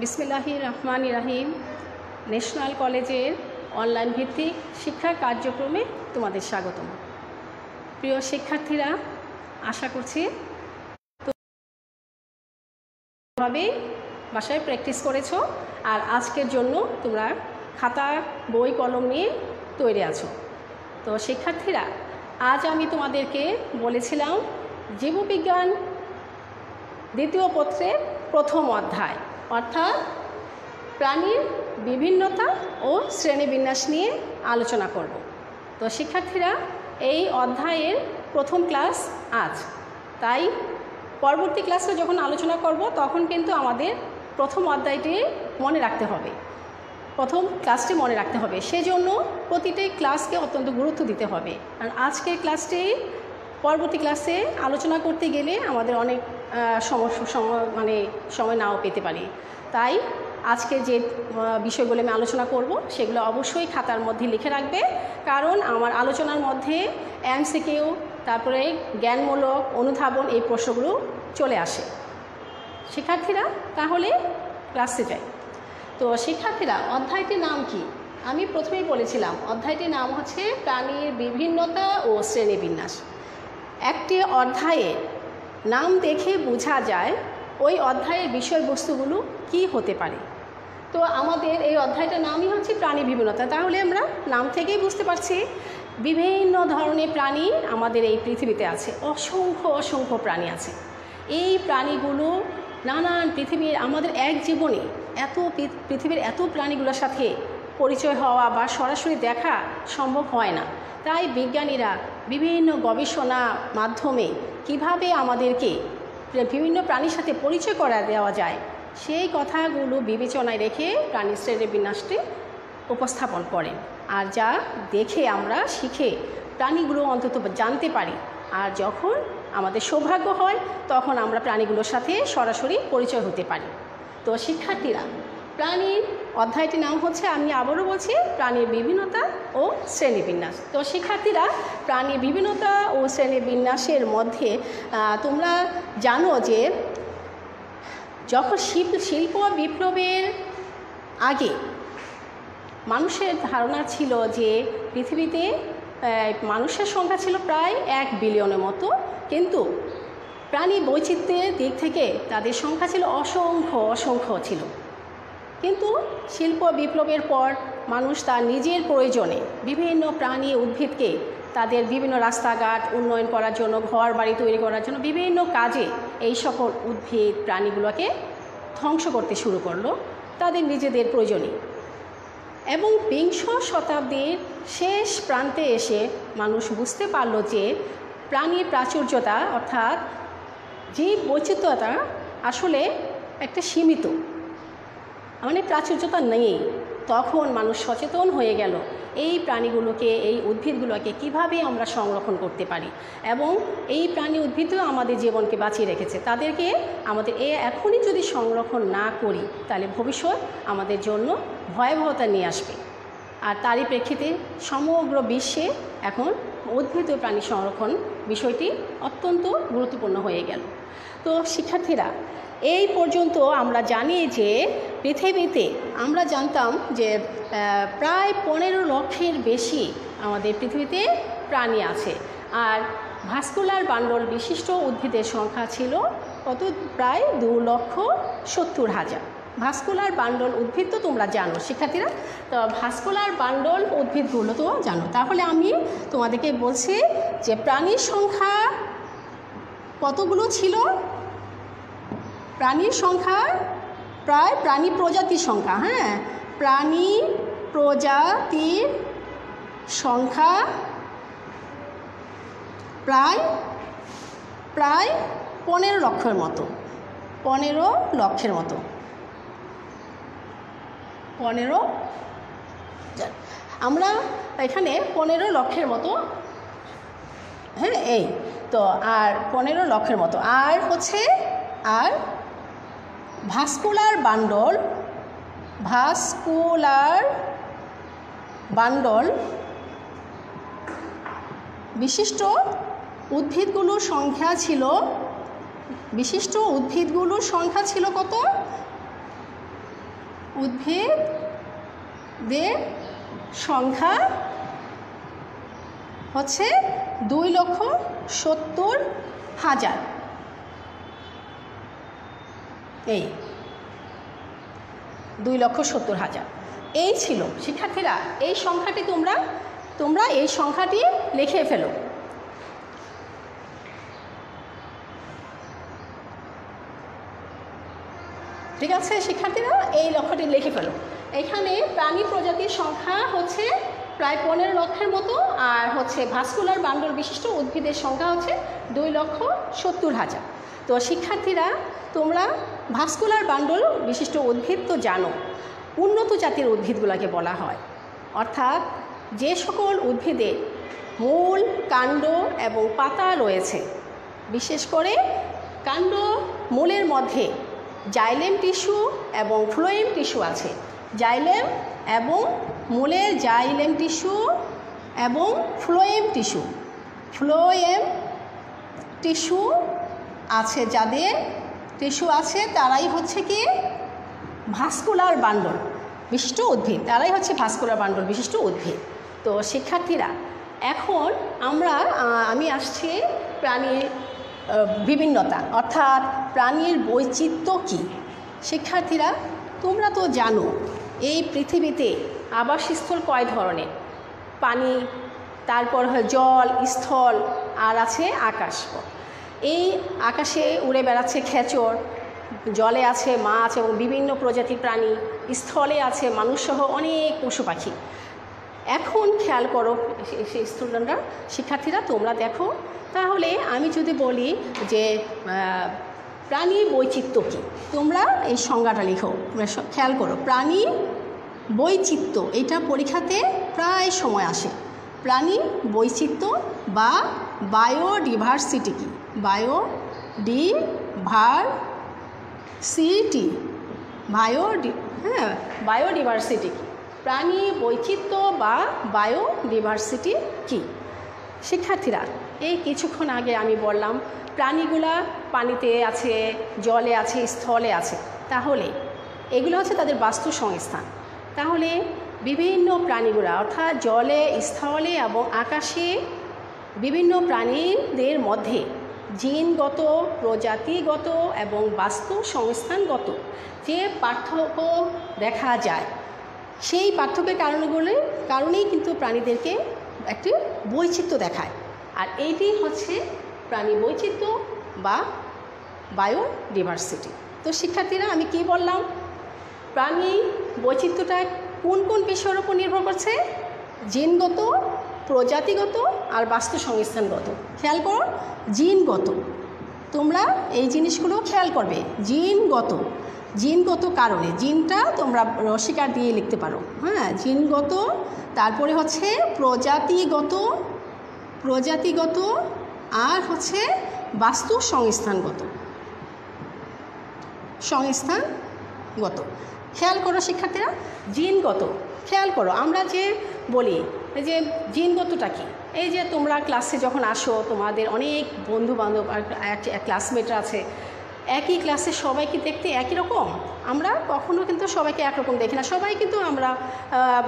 বিসমিল্লাহি রহমান রাহিম। ন্যাশনাল কলেজের অনলাইন ভিত্তিক শিক্ষা কার্যক্রমে তোমাদের স্বাগতম। প্রিয় শিক্ষার্থীরা, আশা করছি ভাবে বাসায় প্র্যাকটিস করেছ আর আজকের জন্য তোমরা খাতা, বই, কলম নিয়ে তৈরি আছো। তো শিক্ষার্থীরা, আজ আমি তোমাদেরকে বলেছিলাম জীববিজ্ঞান দ্বিতীয় পত্রের প্রথম অধ্যায়। অর্থাৎ প্রাণীর বিভিন্নতা ও শ্রেণীবিন্যাস নিয়ে আলোচনা করব। তো শিক্ষার্থীরা, এই অধ্যায়ের প্রথম ক্লাস আজ। তাই পরবর্তী ক্লাসে যখন আলোচনা করব, তখন কিন্তু আমাদের প্রথম অধ্যায়টি মনে রাখতে হবে। প্রথম ক্লাসটি মনে রাখতে হবে। সেজন্য প্রতিটি ক্লাসকে অত্যন্ত গুরুত্ব দিতে হবে। আর আজকের ক্লাসটি পরবর্তী ক্লাসে আলোচনা করতে গেলে আমাদের অনেক মানে সময় নাও পেতে পারি। তাই আজকে যে বিষয়গুলো আমি আলোচনা করব, সেগুলো অবশ্যই খাতার মধ্যে লিখে রাখবে। কারণ আমার আলোচনার মধ্যে এমসিকিউ, তারপরে জ্ঞানমূলক, অনুধাবন এই প্রশ্নগুলো চলে আসে। শিক্ষার্থীরা, তাহলে ক্লাসে যাই। তো শিক্ষার্থীরা, অধ্যায়টির নাম কি? আমি প্রথমেই বলেছিলাম, অধ্যায়টির নাম হচ্ছে প্রাণীর বিভিন্নতা ও শ্রেণীবিন্যাস। একটি অধ্যায়ের নাম দেখে বোঝা যায় ওই অধ্যায়ের বিষয়বস্তুগুলো কি হতে পারে। তো আমাদের এই অধ্যায়টার নামই হচ্ছে প্রাণী বিভিন্নতা তাহলে আমরা নাম থেকেই বুঝতে পারছি, বিভিন্ন ধরনের প্রাণী আমাদের এই পৃথিবীতে আছে, অসংখ্য অসংখ্য প্রাণী আছে। এই প্রাণীগুলো নানান পৃথিবীর, আমাদের এক জীবনে এত পৃথিবীর এত প্রাণীগুলোর সাথে পরিচয় হওয়া বা সরাসরি দেখা সম্ভব হয় না। তাই বিজ্ঞানীরা বিভিন্ন গবেষণা মাধ্যমে কীভাবে আমাদেরকে বিভিন্ন প্রাণীর সাথে পরিচয় করা দেওয়া যায়, সেই কথাগুলো বিবেচনায় রেখে প্রাণী শ্রেণির বিন্যাসটি উপস্থাপন করেন। আর যা দেখে আমরা শিখে প্রাণীগুলো অন্তত জানতে পারি। আর যখন আমাদের সৌভাগ্য হয়, তখন আমরা প্রাণীগুলোর সাথে সরাসরি পরিচয় হতে পারি। তো শিক্ষার্থীরা প্রাণীর অধ্যায়টির নাম হচ্ছে, আমি আবারও বলছি, প্রাণীর বিভিন্নতা ও শ্রেণীবিন্যাস। তো শিক্ষার্থীরা, প্রাণীর বিভিন্নতা ও শ্রেণীবিন্যাসের মধ্যে তোমরা জানো যে, যখন শিল্প শিল্প বিপ্লবের আগে মানুষের ধারণা ছিল যে পৃথিবীতে মানুষের সংখ্যা ছিল প্রায় এক বিলিয়নের মতো, কিন্তু প্রাণী বৈচিত্র্যের দিক থেকে তাদের সংখ্যা ছিল অসংখ্য অসংখ্য ছিল। কিন্তু শিল্প বিপ্লবের পর মানুষ তার নিজের প্রয়োজনে বিভিন্ন প্রাণী উদ্ভিদকে তাদের বিভিন্ন রাস্তাঘাট উন্নয়ন করার জন্য ঘর বাড়ি তৈরি করার জন্য বিভিন্ন কাজে এই সকল উদ্ভিদ প্রাণীগুলোকে ধ্বংস করতে শুরু করল তাদের নিজেদের প্রয়োজনে। এবং বিংশ শতাব্দীর শেষ প্রান্তে এসে মানুষ বুঝতে পারল যে প্রাণীর প্রাচুর্যতা অর্থাৎ জীব বৈচিত্র্যতা আসলে একটা সীমিত মানে প্রাচুর্যতা নেই। তখন মানুষ সচেতন হয়ে গেল এই প্রাণীগুলোকে, এই উদ্ভিদগুলোকে কীভাবে আমরা সংরক্ষণ করতে পারি এবং এই প্রাণী উদ্ভিদও আমাদের জীবনকে বাঁচিয়ে রেখেছে। তাদেরকে আমাদের এ এখনই যদি সংরক্ষণ না করি, তাহলে ভবিষ্যৎ আমাদের জন্য ভয়াবহতা নিয়ে আসবে। আর তারই প্রেক্ষিতে সমগ্র বিশ্বে এখন উদ্ভিদ প্রাণী সংরক্ষণ বিষয়টি অত্যন্ত গুরুত্বপূর্ণ হয়ে গেল। তো শিক্ষার্থীরা এই পর্যন্ত আমরা জানি যে পৃথিবীতে আমরা জানতাম যে প্রায় পনেরো লক্ষের বেশি আমাদের পৃথিবীতে প্রাণী আছে। আর ভাস্কুলার বান্ডল বিশিষ্ট উদ্ভিদের সংখ্যা ছিল কত? প্রায় দু লক্ষ সত্তর হাজার। ভাস্কুলার বান্ডল উদ্ভিদ তো তোমরা জানো, শিক্ষার্থীরা। তো ভাস্কুলার বান্ডল উদ্ভিদগুলো তো জানো। তাহলে আমি তোমাদেরকে বলছি যে প্রাণীর সংখ্যা কতগুলো ছিল? প্রাণীর সংখ্যা প্রায় প্রাণী প্রজাতির সংখ্যা হ্যাঁ? প্রাণী প্রজাতির সংখ্যা প্রায় প্রায় পনেরো লক্ষের মতো, পনেরো লক্ষের মতো। পনেরো আমরা এখানে পনেরো লক্ষের মতো হ্যাঁ এই তো, আর পনেরো লক্ষের মতো। আর হচ্ছে, আর ভাস্কুলার বান্ডল ভাস্কুলার বান্ডল বিশিষ্ট উদ্ভিদগুলোর সংখ্যা ছিল, বিশিষ্ট উদ্ভিদগুলোর সংখ্যা ছিল কত? উদ্ভিদদের সংখ্যা হচ্ছে দুই লক্ষ সত্তর হাজার। এই দুই লক্ষ সত্তর হাজার। এই ছিল, শিক্ষার্থীরা, এই সংখ্যাটি তোমরা তোমরা এই সংখ্যাটি লিখে ফেলো। ঠিক আছে, শিক্ষার্থীরা, এই লক্ষ্যটি লিখে ফেলো। এখানে প্রাণী প্রজাতির সংখ্যা হচ্ছে প্রায় পনেরো লক্ষের মতো, আর হচ্ছে ভাস্কুলার বান্ডল বিশিষ্ট উদ্ভিদের সংখ্যা হচ্ছে দুই লক্ষ সত্তর হাজার। তো শিক্ষার্থীরা, তোমরা ভাস্কুলার বান্ডল বিশিষ্ট উদ্ভিদ তো জানো, উন্নত জাতির উদ্ভিদগুলোকে বলা হয়। অর্থাৎ যে সকল উদ্ভিদে মূল, কাণ্ড এবং পাতা রয়েছে, বিশেষ করে কাণ্ড মূলের মধ্যে জাইলেম টিস্যু এবং ফ্লোয়েম টিস্যু আছে। জাইলেম এবং মূলের জাইলেম টিস্যু এবং ফ্লোয়েম টিস্যু। ফ্লোয়েম টিস্যু আছে যাদের, টিস্যু আছে তারাই হচ্ছে কি? ভাস্কুলার বান্ডল, বিশিষ্ট উদ্ভিদ। তারাই হচ্ছে ভাস্কুলার বান্ডল, বিশিষ্ট উদ্ভিদ। তো শিক্ষার্থীরা, এখন আমরা আমি আসছি প্রাণীর বিভিন্নতা, অর্থাৎ প্রাণীর বৈচিত্র্য কী? শিক্ষার্থীরা, তোমরা তো জানো, এই পৃথিবীতে আবাসস্থল কয় ধরনের? পানি, তারপর হয় জল, স্থল, আর আছে আকাশ। এই আকাশে উড়ে বেড়াচ্ছে খেচর। জলে আছে মাছ এবং বিভিন্ন প্রজাতির প্রাণী। স্থলে আছে মানুষসহ অনেক পশু পাখি এখন খেয়াল করো স্টুডেন্টরা, শিক্ষার্থীরা, তোমরা দেখো। তাহলে আমি যদি বলি যে প্রাণী বৈচিত্র্য কী? তোমরা এই সংজ্ঞাটা লিখো। খেয়াল করো। প্রাণী বৈচিত্র্য। এটা পরীক্ষাতে প্রায় সময় আসে। প্রাণী বৈচিত্র্য বা বায়োডিভার্সিটি কী? Biodiversity bio হ্যাঁ বায়োডিভার্সিটি কী? প্রাণী বৈচিত্র্য বা বায়োডিভার্সিটি কী? শিক্ষার্থীরা, এই কিছুক্ষণ আগে আমি বললাম, প্রাণীগুলা পানিতে আছে, জলে আছে, স্থলে আছে। তাহলে এগুলো হচ্ছে তাদের বাস্তু সংস্থান তাহলে বিভিন্ন প্রাণীগুলা, অর্থাৎ জলে, স্থলে এবং আকাশে বিভিন্ন প্রাণীদের মধ্যে জিনগত, প্রজাতিগত এবং বাস্তু সংস্থানগত যে পার্থক্য দেখা যায়, সেই পার্থক্যের কারণগুলি, কারণেই কিন্তু প্রাণীদেরকে একটি বৈচিত্র্য দেখায়। আর এইটি হচ্ছে প্রাণী বৈচিত্র্য বা বায়োডিভার্সিটি। তো শিক্ষার্থীরা, আমি কি বললাম? প্রাণী বৈচিত্র্যটা কোন কোন বিষয়ের উপর নির্ভর করছে? জিনগত, প্রজাতিগত আর বাস্তু সংস্থানগত খেয়াল করো, জিনগত। তোমরা এই জিনিসগুলো খেয়াল করবে। জিনগত। জিনগত কারণে। জিনটা তোমরা রসিকার দিয়ে লিখতে পারো। হ্যাঁ জিনগত, তারপরে হচ্ছে প্রজাতিগত প্রজাতিগত আর হচ্ছে বাস্তু সংস্থানগত সংস্থানগত। খেয়াল করো শিক্ষার্থীরা, জিনগত, খেয়াল করো, আমরা যে বলি যে জিনগতটা কি? এই যে তোমরা ক্লাসে যখন আসো, তোমাদের অনেক বন্ধু বান্ধব আর ক্লাসমেটরা আছে, একই ক্লাসে সবাই কি দেখতে একই রকম? আমরা কখনো কিন্তু সবাইকে একরকম দেখি না। সবাই কিন্তু আমরা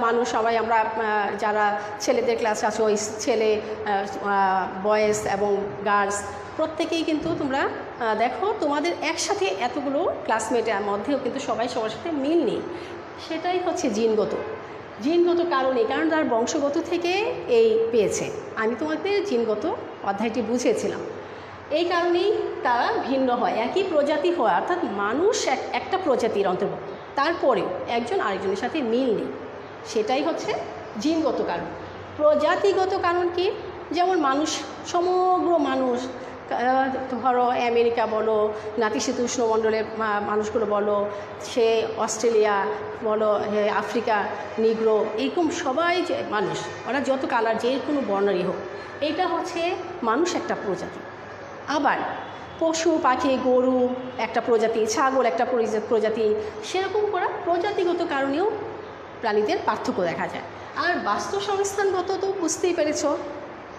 মানুষ, সবাই আমরা যারা ছেলেদের ক্লাসে আছো ওই ছেলে বয়েজ এবং গার্লস প্রত্যেকেই কিন্তু তোমরা দেখো, তোমাদের একসাথে এতগুলো ক্লাসমেটের মধ্যেও কিন্তু সবাই সবার সাথে মিল নেই। সেটাই হচ্ছে জিনগত। জিনগত কারণে কারণ তার বংশগত থেকে এই পেয়েছে। আমি তোমাদের জিনগত অধ্যায়টি বুঝেছিলাম এই কারণেই তারা ভিন্ন হয়। একই প্রজাতি হয়, অর্থাৎ মানুষ একটা প্রজাতির অন্তর্ভুক্ত। তারপরেও একজন আরেকজনের সাথে মিল নেই। সেটাই হচ্ছে জিনগত কারণ। প্রজাতিগত কারণ কি? যেমন মানুষ, সমগ্র মানুষ ধরো, আমেরিকা বলো নাতিশীতোষ্ণমণ্ডলের মানুষগুলো বলো, সে অস্ট্রেলিয়া বলো আফ্রিকা, নিগ্রো, এরকম সবাই যে মানুষ, ওরা যত কালার যে কোনো বর্ণারই হোক এইটা হচ্ছে মানুষ একটা প্রজাতি। আবার পশু, পাখি, গরু, একটা প্রজাতি, ছাগল, একটা প্রজাতি, সেরকম করা প্রজাতিগত কারণেও প্রাণীদের পার্থক্য দেখা যায়। আর বাস্তু সংস্থানগত তো বুঝতেই পেরেছ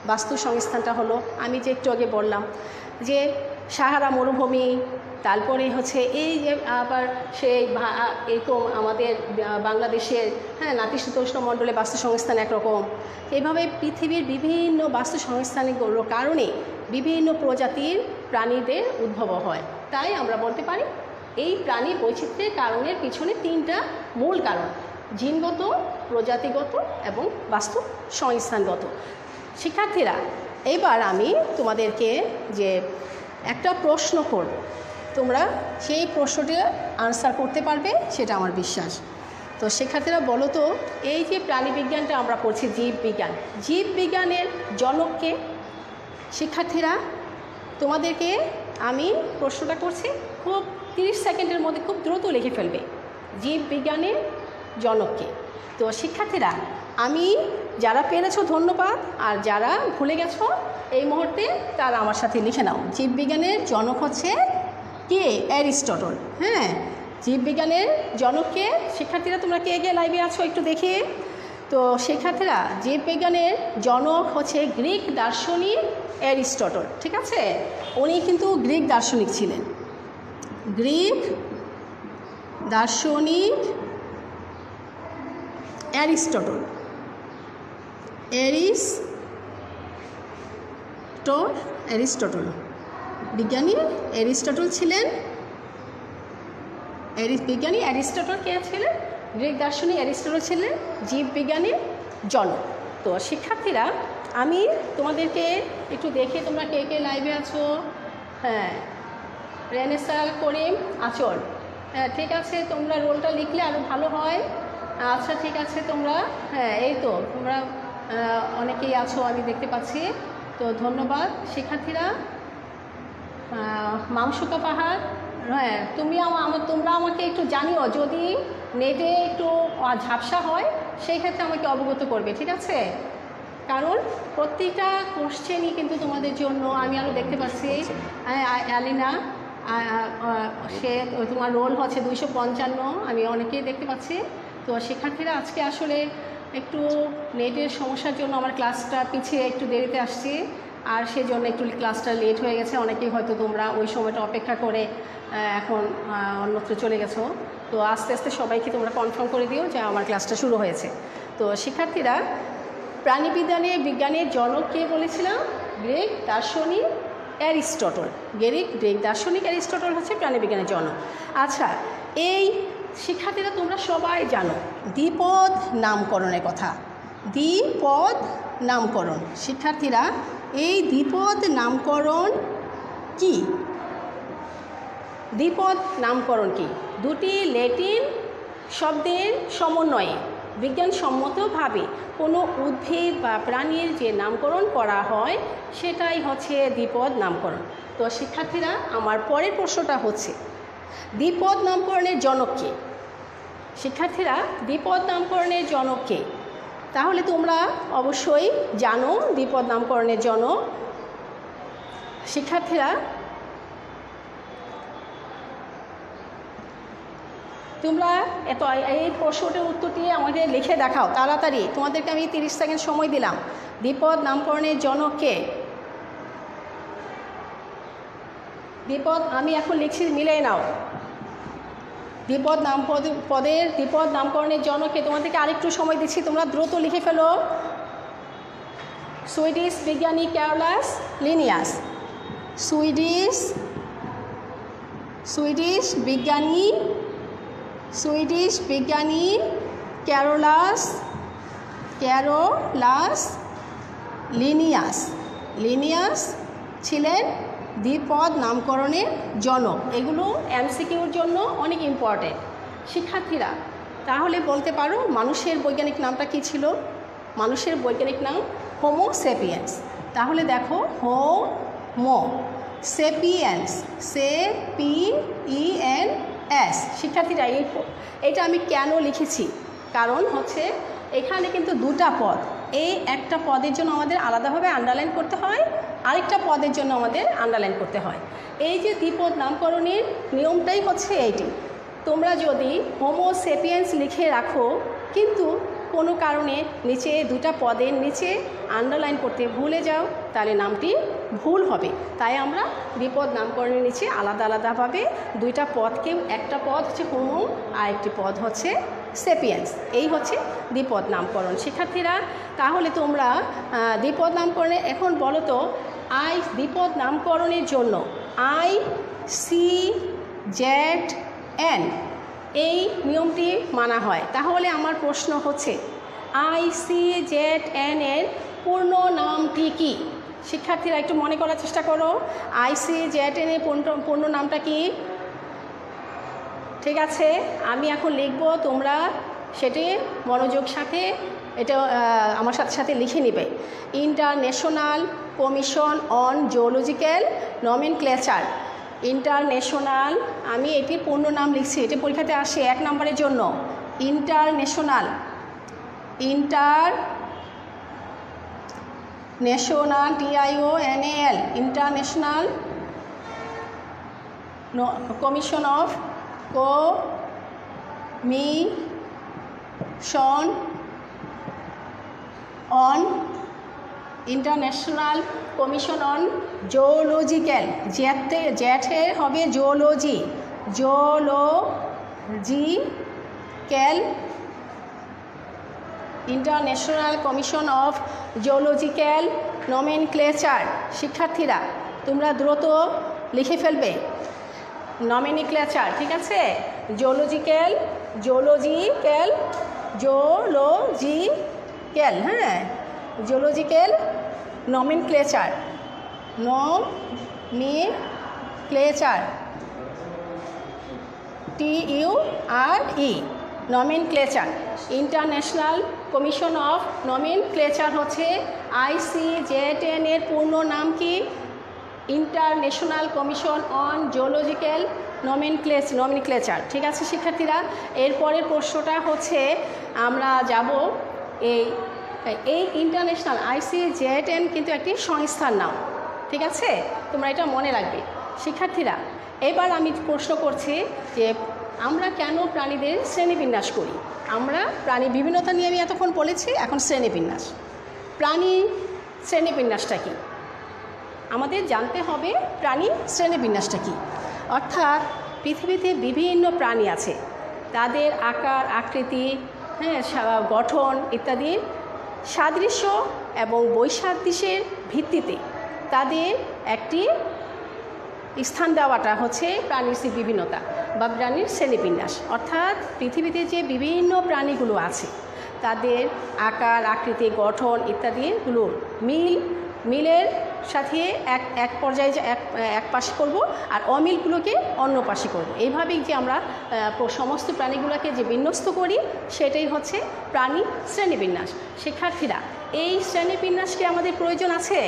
বাস্তু সংস্থানটা হলো, আমি যে একটু আগে বললাম যে সাহারা মরুভূমি, তারপরে হচ্ছে এই যে আবার সেই এরকম আমাদের বাংলাদেশের হ্যাঁ নাতিশীতোষ্ণ মণ্ডলে বাস্তু সংস্থান একরকম। এভাবে পৃথিবীর বিভিন্ন বাস্তু সংস্থানগুলোর কারণে বিভিন্ন প্রজাতির প্রাণীদের উদ্ভব হয়। তাই আমরা বলতে পারি এই প্রাণী বৈচিত্র্যের কারণের পিছনে তিনটা মূল কারণ, জিনগত, প্রজাতিগত এবং বাস্তু সংস্থানগত শিক্ষার্থীরা, এইবার আমি তোমাদেরকে যে একটা প্রশ্ন করব। তোমরা সেই প্রশ্নটি আনসার করতে পারবে, সেটা আমার বিশ্বাস। তো শিক্ষার্থীরা, বলো তো, এই যে প্রাণীবিজ্ঞানটা আমরা পড়ছি জীববিজ্ঞান জীববিজ্ঞানের জনককে শিক্ষার্থীরা, তোমাদেরকে আমি প্রশ্নটা করছি, খুব তিরিশ সেকেন্ডের মধ্যে খুব দ্রুত লিখে ফেলবে। জীববিজ্ঞানের জনককে তো শিক্ষার্থীরা আমি যারা পেরেছ ধন্যবাদ, আর যারা ভুলে গেছো, এই মুহূর্তে তারা আমার সাথে লিখে নাও। জীববিজ্ঞানের জনক হচ্ছে কে? অ্যারিস্টটল। হ্যাঁ জীববিজ্ঞানের জনককে শিক্ষার্থীরা, তোমরা কে কে লাইভে আছো একটু দেখে। তো শিক্ষার্থীরা জীববিজ্ঞানের জনক হচ্ছে গ্রিক দার্শনিক অ্যারিস্টটল, ঠিক আছে? উনি কিন্তু গ্রিক দার্শনিক ছিলেন। গ্রিক দার্শনিক অ্যারিস্টটল। এরিস টোর অ্যারিস্টটল বিজ্ঞানী অ্যারিস্টটল ছিলেন? বিজ্ঞানী অ্যারিস্টটল কে ছিলেন? গ্রিক দার্শনিক অ্যারিস্টটল ছিলেন জীববিজ্ঞানীর জনক তো শিক্ষার্থীরা, আমি তোমাদেরকে একটু দেখে তোমরা কে কে লাইভে আছো? হ্যাঁ রেনেসা করিম আচল হ্যাঁ ঠিক আছে, তোমরা রোলটা লিখলে আরও ভালো হয়। আচ্ছা ঠিক আছে, তোমরা হ্যাঁ এই তো, তোমরা অনেকেই আছো আমি দেখতে পাচ্ছি। তো ধন্যবাদ। শিক্ষার্থীরা আহ, পাহাড় হ্যাঁ তুমি আমার তোমরা আমাকে একটু জানিও যদি নেটে একটু ঝাপসা হয় সেই ক্ষেত্রে আমাকে অবগত করবে ঠিক আছে? কারণ প্রত্যেকটা কোশ্চেনই কিন্তু তোমাদের জন্য আমি আরও দেখতে পাচ্ছি। আহ, অ্যালিনা সে তোমার রোল হচ্ছে দুইশো পঞ্চান্ন আমি অনেকেই দেখতে পাচ্ছি। তো শিক্ষার্থীরা আজকে আসলে একটু নেটের সমস্যার জন্য আমার ক্লাসটা পিছিয়ে একটু দেরিতে আসছি, আর সেজন্য একটু ক্লাসটা লেট হয়ে গেছে। অনেকেই হয়তো তোমরা ওই সময়টা অপেক্ষা করে এখন অন্যত্র চলে গেছো। তো আস্তে আস্তে সবাইকে তোমরা কনফার্ম করে দিও যে আমার ক্লাসটা শুরু হয়েছে। তো শিক্ষার্থীরা প্রাণীবিজ্ঞানে বিজ্ঞানের জনক কে বলেছিলাম? গ্রেক দার্শনিক অ্যারিস্টটল। গ্রেক গ্রেক দার্শনিক অ্যারিস্টটল হচ্ছে প্রাণীবিজ্ঞানের জনক। আচ্ছা এই শিক্ষার্থীরা তোমরা সবাই জানো, দ্বিপদ নামকরণের কথা। দ্বিপদ নামকরণ। শিক্ষার্থীরা, এই দ্বিপদ নামকরণ কি? দ্বিপদ নামকরণ কি? দুটি ল্যাটিন শব্দের সমন্বয়ে, বিজ্ঞানসম্মতভাবে কোনো উদ্ভিদ বা প্রাণীর যে নামকরণ করা হয়, সেটাই হচ্ছে দ্বিপদ নামকরণ। তো শিক্ষার্থীরা, আমার পরের প্রশ্নটা হচ্ছে দ্বিপদ নামকরণের জনককে শিক্ষার্থীরা, দ্বিপদ নামকরণের জনককে তাহলে তোমরা অবশ্যই জানো দ্বিপদ নামকরণের জনক। শিক্ষার্থীরা, তোমরা এত এই প্রশ্নটার উত্তর দিয়ে আমাদের লিখে দেখাও, তাড়াতাড়ি। তোমাদেরকে আমি তিরিশ সেকেন্ড সময় দিলাম। বিপদ নামকরণের জনককে বিপদ আমি এখন লিখছি মিলে নাও। বিপদ নাম পদ- পদের বিপদ নামকরণের জনককে তোমাদেরকে আরেকটু সময় দিচ্ছি? তোমরা দ্রুত লিখে ফেলো। সুইডিশ বিজ্ঞানী ক্যারলাস লিনিয়াস। সুইডিশ সুইডিশ বিজ্ঞানী সুইডিশ বিজ্ঞানী ক্যারোলাস ক্যারোলাস লিনিয়াস লিনিয়াস ছিলেন দ্বিপদ নামকরণের জনক। এগুলো এমসিকিউর জন্য অনেক ইম্পর্টেন্ট শিক্ষার্থীরা, তাহলে বলতে পারো মানুষের বৈজ্ঞানিক নামটা কি ছিল? মানুষের বৈজ্ঞানিক নাম হোমো সেপিয়েন্স তাহলে দেখো Homo sapiens S P E N S শিক্ষার্থীরা, এই এটা আমি কেন লিখেছি? কারণ হচ্ছে এখানে কিন্তু দুটা পদ। এই একটা পদের জন্য আমাদের আলাদাভাবে আন্ডারলাইন করতে হয় আরেকটা পদের জন্য আমাদের আন্ডারলাইন করতে হয়। এই যে দ্বিপদ নামকরণের নিয়মটাই হচ্ছে এইটি। তোমরা যদি হোমো সেপিয়েন্স লিখে রাখো, কিন্তু কোনো কারণে নিচে দুটা পদের নিচে আন্ডারলাইন করতে ভুলে যাও, তাহলে নামটি ভুল হবে। তাই আমরা বিপদ নামকরণের নিচে আলাদা আলাদাভাবে দুইটা পদকে একটা পদ হচ্ছে হোমো আর একটি পদ হচ্ছে সেপিয়েন্স এই হচ্ছে দ্বিপদ নামকরণ। শিক্ষার্থীরা, তাহলে তোমরা দ্বিপদ নামকরণে, এখন বলো তো আই দ্বিপদ নামকরণের জন্য আই সি জেড এন এই নিয়মটি মানা হয়। তাহলে আমার প্রশ্ন হচ্ছে, আই, সি, জেড, এন এর পূর্ণ নামটি কি? শিক্ষার্থীরা একটু মনে করার চেষ্টা করো। আই, সি, জেড, এন এর পূর্ণ পূর্ণ নামটা কি? ঠিক আছে, আমি এখন লিখব, তোমরা সেটি মনোযোগ সাথে, এটা আমার সাথে সাথে লিখে নিবে। International Commission on Geological nomenclature International, আমি এটির পূর্ণ নাম লিখছি, এটি পরীক্ষাতে আসে এক নম্বরের জন্য। International International T I O N L International Commission of commission on International Commission on Zoological জ্যাতে, জ্যাঠে হবে zoological International Commission of Zoological nomenclature শিক্ষার্থীরা, তোমরা দ্রুত লিখে ফেলবে। নমিনিক্লেচার, ঠিক আছে? জোলজিক্যাল জোলজিক্যাল জিওলজিক্যাল হ্যাঁ? Geological nomenclature nomenclature T U R E nomenclature International Commission of nomenclature হচ্ছে আইসিজেটেন এর পূর্ণ নাম কি? International Commission on Geological nomenclature nomenclature ঠিক আছে, শিক্ষার্থীরা? এরপরের প্রশ্নটা হচ্ছে আমরা যাব এই এই ইন্টারন্যাশনাল আইসিজেটেন কিন্তু একটি সংস্থার নাম, ঠিক আছে? তোমরা এটা মনে রাখবে। শিক্ষার্থীরা, এবার আমি প্রশ্ন করছি যে আমরা কেন প্রাণীদের শ্রেণীবিন্যাস করি? আমরা প্রাণী বিভিন্নতা নিয়ে আমি এতক্ষণ বলেছি, এখন শ্রেণীবিন্যাস। প্রাণী শ্রেণীবিন্যাসটা কী? আমাদের জানতে হবে প্রাণী শ্রেণীবিন্যাসটা কী। অর্থাৎ পৃথিবীতে বিভিন্ন প্রাণী আছে। তাদের আকার, আকৃতি হ্যাঁ গঠন ইত্যাদি সাদৃশ্য এবং বৈসাদৃশ্যের ভিত্তিতে তাদের একটি স্থান দেওয়াটা হচ্ছে প্রাণীর বিভিন্নতা বা প্রাণীর শ্রেণীবিন্যাস। অর্থাৎ পৃথিবীতে যে বিভিন্ন প্রাণীগুলো আছে, তাদের আকার, আকৃতি, গঠন ইত্যাদিগুলোর মিল মিলের সাথে এক এক পর্যায়ে এক এক পাশে করব আর অমিলগুলোকে অন্য পাশে করব। এইভাবেই যে আমরা সমস্ত প্রাণীগুলোকে যে বিন্যস্ত করি, সেটাই হচ্ছে প্রাণী শ্রেণীবিন্যাস, শিক্ষার্থীরা। এই শ্রেণীবিন্যাস কি আমাদের প্রয়োজন আছে?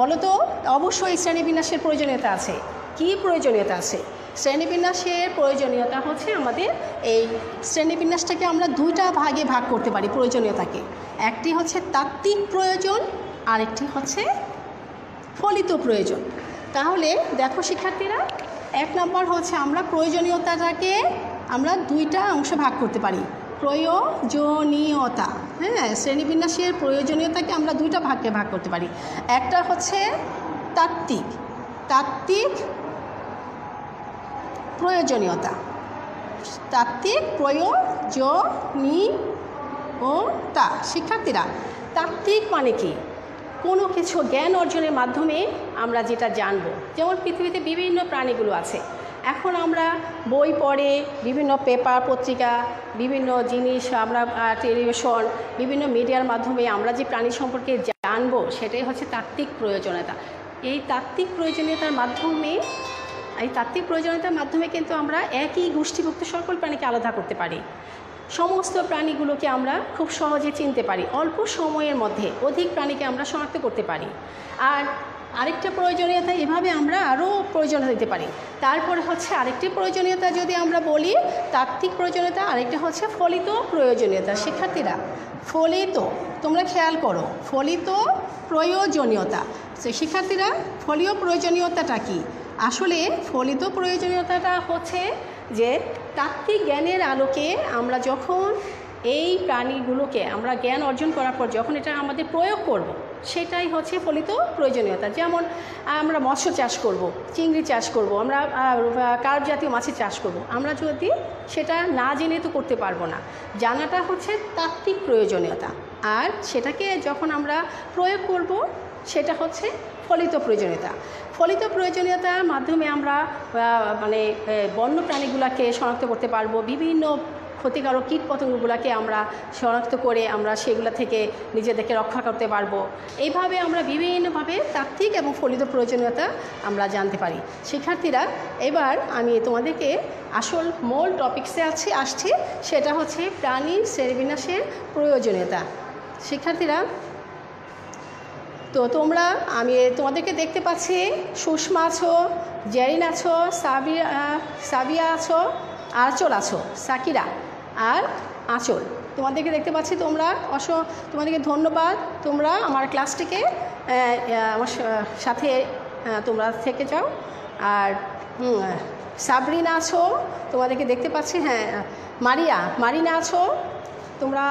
বলো তো অবশ্যই শ্রেণীবিন্যাসের প্রয়োজনীয়তা আছে। কি প্রয়োজনীয়তা আছে? শ্রেণীবিন্যাসের প্রয়োজনীয়তা হচ্ছে আমাদের এই শ্রেণীবিন্যাসটাকে আমরা দুইটা ভাগে ভাগ করতে পারি প্রয়োজনীয়তাকে। একটি হচ্ছে তাত্ত্বিক প্রয়োজন আরেকটি হচ্ছে ফলিত প্রয়োজন। তাহলে দেখো শিক্ষার্থীরা, এক নম্বর হচ্ছে আমরা প্রয়োজনীয়তাটাকে আমরা দুইটা অংশে ভাগ করতে পারি। প্রয়োজনীয়তা হ্যাঁ শ্রেণীবিন্যাসের প্রয়োজনীয়তাকে আমরা দুইটা ভাগকে ভাগ করতে পারি। একটা হচ্ছে তাত্ত্বিক তাত্ত্বিক প্রয়োজনীয়তা। তাত্ত্বিক প্রয়োজনীয়তা, শিক্ষার্থীরা, তাত্ত্বিক মানে কি? কোনো কিছু জ্ঞান অর্জনের মাধ্যমে আমরা যেটা জানব। যেমন পৃথিবীতে বিভিন্ন প্রাণীগুলো আছে। এখন আমরা বই পড়ে বিভিন্ন পেপার, পত্রিকা, বিভিন্ন জিনিস আমরা টেলিভিশন, বিভিন্ন মিডিয়ার মাধ্যমে আমরা যে প্রাণী সম্পর্কে জানব, সেটাই হচ্ছে তাত্ত্বিক প্রয়োজনীয়তা। এই তাত্ত্বিক প্রয়োজনীয়তার মাধ্যমে, এই তাত্ত্বিক প্রয়োজনীয়তার মাধ্যমে কিন্তু আমরা একই গোষ্ঠীভুক্ত সকল প্রাণীকে আলাদা করতে পারি। সমস্ত প্রাণীগুলোকে আমরা খুব সহজে চিনতে পারি। অল্প সময়ের মধ্যে অধিক প্রাণীকে আমরা শনাক্ত করতে পারি। আর আরেকটা প্রয়োজনীয়তা, এভাবে আমরা আরও প্রয়োজনীয়তা দিতে পারি। তারপরে হচ্ছে আরেকটি প্রয়োজনীয়তা যদি আমরা বলি, তাত্ত্বিক প্রয়োজনীয়তা, আরেকটা হচ্ছে ফলিত প্রয়োজনীয়তা। শিক্ষার্থীরা, ফলিত, তোমরা খেয়াল করো, ফলিত প্রয়োজনীয়তা। শিক্ষার্থীরা, ফলীয় প্রয়োজনীয়তাটা কি? আসলে ফলিত প্রয়োজনীয়তাটা হচ্ছে যে তাত্ত্বিক জ্ঞানের আলোকে আমরা যখন এই প্রাণীগুলোকে আমরা জ্ঞান অর্জন করার পর যখন এটা আমাদের প্রয়োগ করব। সেটাই হচ্ছে ফলিত প্রয়োজনীয়তা যেমন আমরা মৎস্য চাষ করব, চিংড়ি চাষ করব, আমরা কার্প জাতীয় মাছের চাষ করব। আমরা যদি সেটা না জেনে তো করতে পারব না জানাটা হচ্ছে তাত্ত্বিক প্রয়োজনীয়তা আর সেটাকে যখন আমরা প্রয়োগ করব সেটা হচ্ছে ফলিত প্রয়োজনীয়তা। ফলিত প্রয়োজনীয়তার মাধ্যমে আমরা মানে বন্য প্রাণীগুলোকে শনাক্ত করতে পারব। বিভিন্ন ক্ষতিকারক কীট পতঙ্গগুলোকে আমরা শনাক্ত করে আমরা সেগুলো থেকে নিজেদেরকে রক্ষা করতে পারব। এইভাবে আমরা বিভিন্নভাবে তাত্ত্বিক এবং ফলিত প্রয়োজনীয়তা আমরা জানতে পারি। শিক্ষার্থীরা, এবার আমি তোমাদেরকে আসল মূল টপিক্সে আছে, আসছি, সেটা হচ্ছে প্রাণী শ্রেণীবিন্যাসের প্রয়োজনীয়তা। শিক্ষার্থীরা তো তোমরা, আমি তোমাদেরকে দেখতে পাচ্ছি, সুষমা আছো, জেরিন আছো, সাবিয়া সাবিয়া আছো, আচল আছো, সাকিরা আর আঁচল। তোমাদেরকে দেখতে পাচ্ছি তোমরা অস তোমাদেরকে ধন্যবাদ। তোমরা আমার ক্লাসটিকে আমার সাথে তোমরা থেকে যাও। আর সাবরিনা আছো, তোমাদেরকে দেখতে পাচ্ছি হ্যাঁ মারিয়া, মারিনা আছো। তোমরা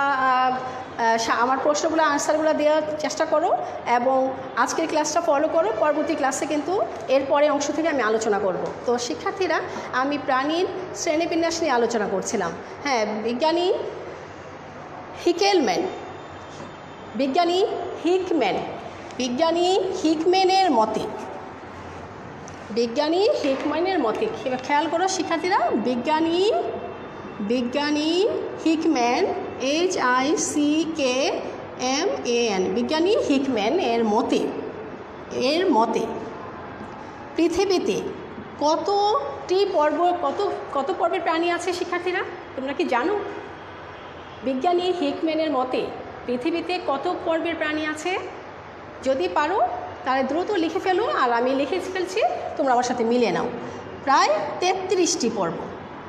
আমার প্রশ্নগুলো আনসারগুলো দেওয়ার চেষ্টা করো এবং আজকের ক্লাসটা ফলো করো। পরবর্তী ক্লাসে কিন্তু এর পরে অংশ থেকে আমি আলোচনা করব। তো শিক্ষার্থীরা, আমি প্রাণীর শ্রেণীবিন্যাস নিয়ে আলোচনা করছিলাম। হ্যাঁ বিজ্ঞানী হিকেলম্যান, বিজ্ঞানী হিকম্যান, বিজ্ঞানী হিকম্যানের মতে, বিজ্ঞানী হিকম্যানের মতে, খেয়াল করো শিক্ষার্থীরা, বিজ্ঞানী বিজ্ঞানী Hickman H I C K M N বিজ্ঞানী হিকম্যান এর মতে এর মতে, পৃথিবীতে কতটি পর্ব, কত কত পর্বের প্রাণী আছে শিক্ষার্থীরা? তোমরা কি জানো? বিজ্ঞানী হিকম্যানের মতে, পৃথিবীতে কত পর্বের প্রাণী আছে? যদি পারো, তাহলে দ্রুত লিখে ফেলো, আর আমি লিখে ফেলছি, তোমরা আমার সাথে মিলিয়ে নাও। প্রায় তেত্রিশটি পর্ব।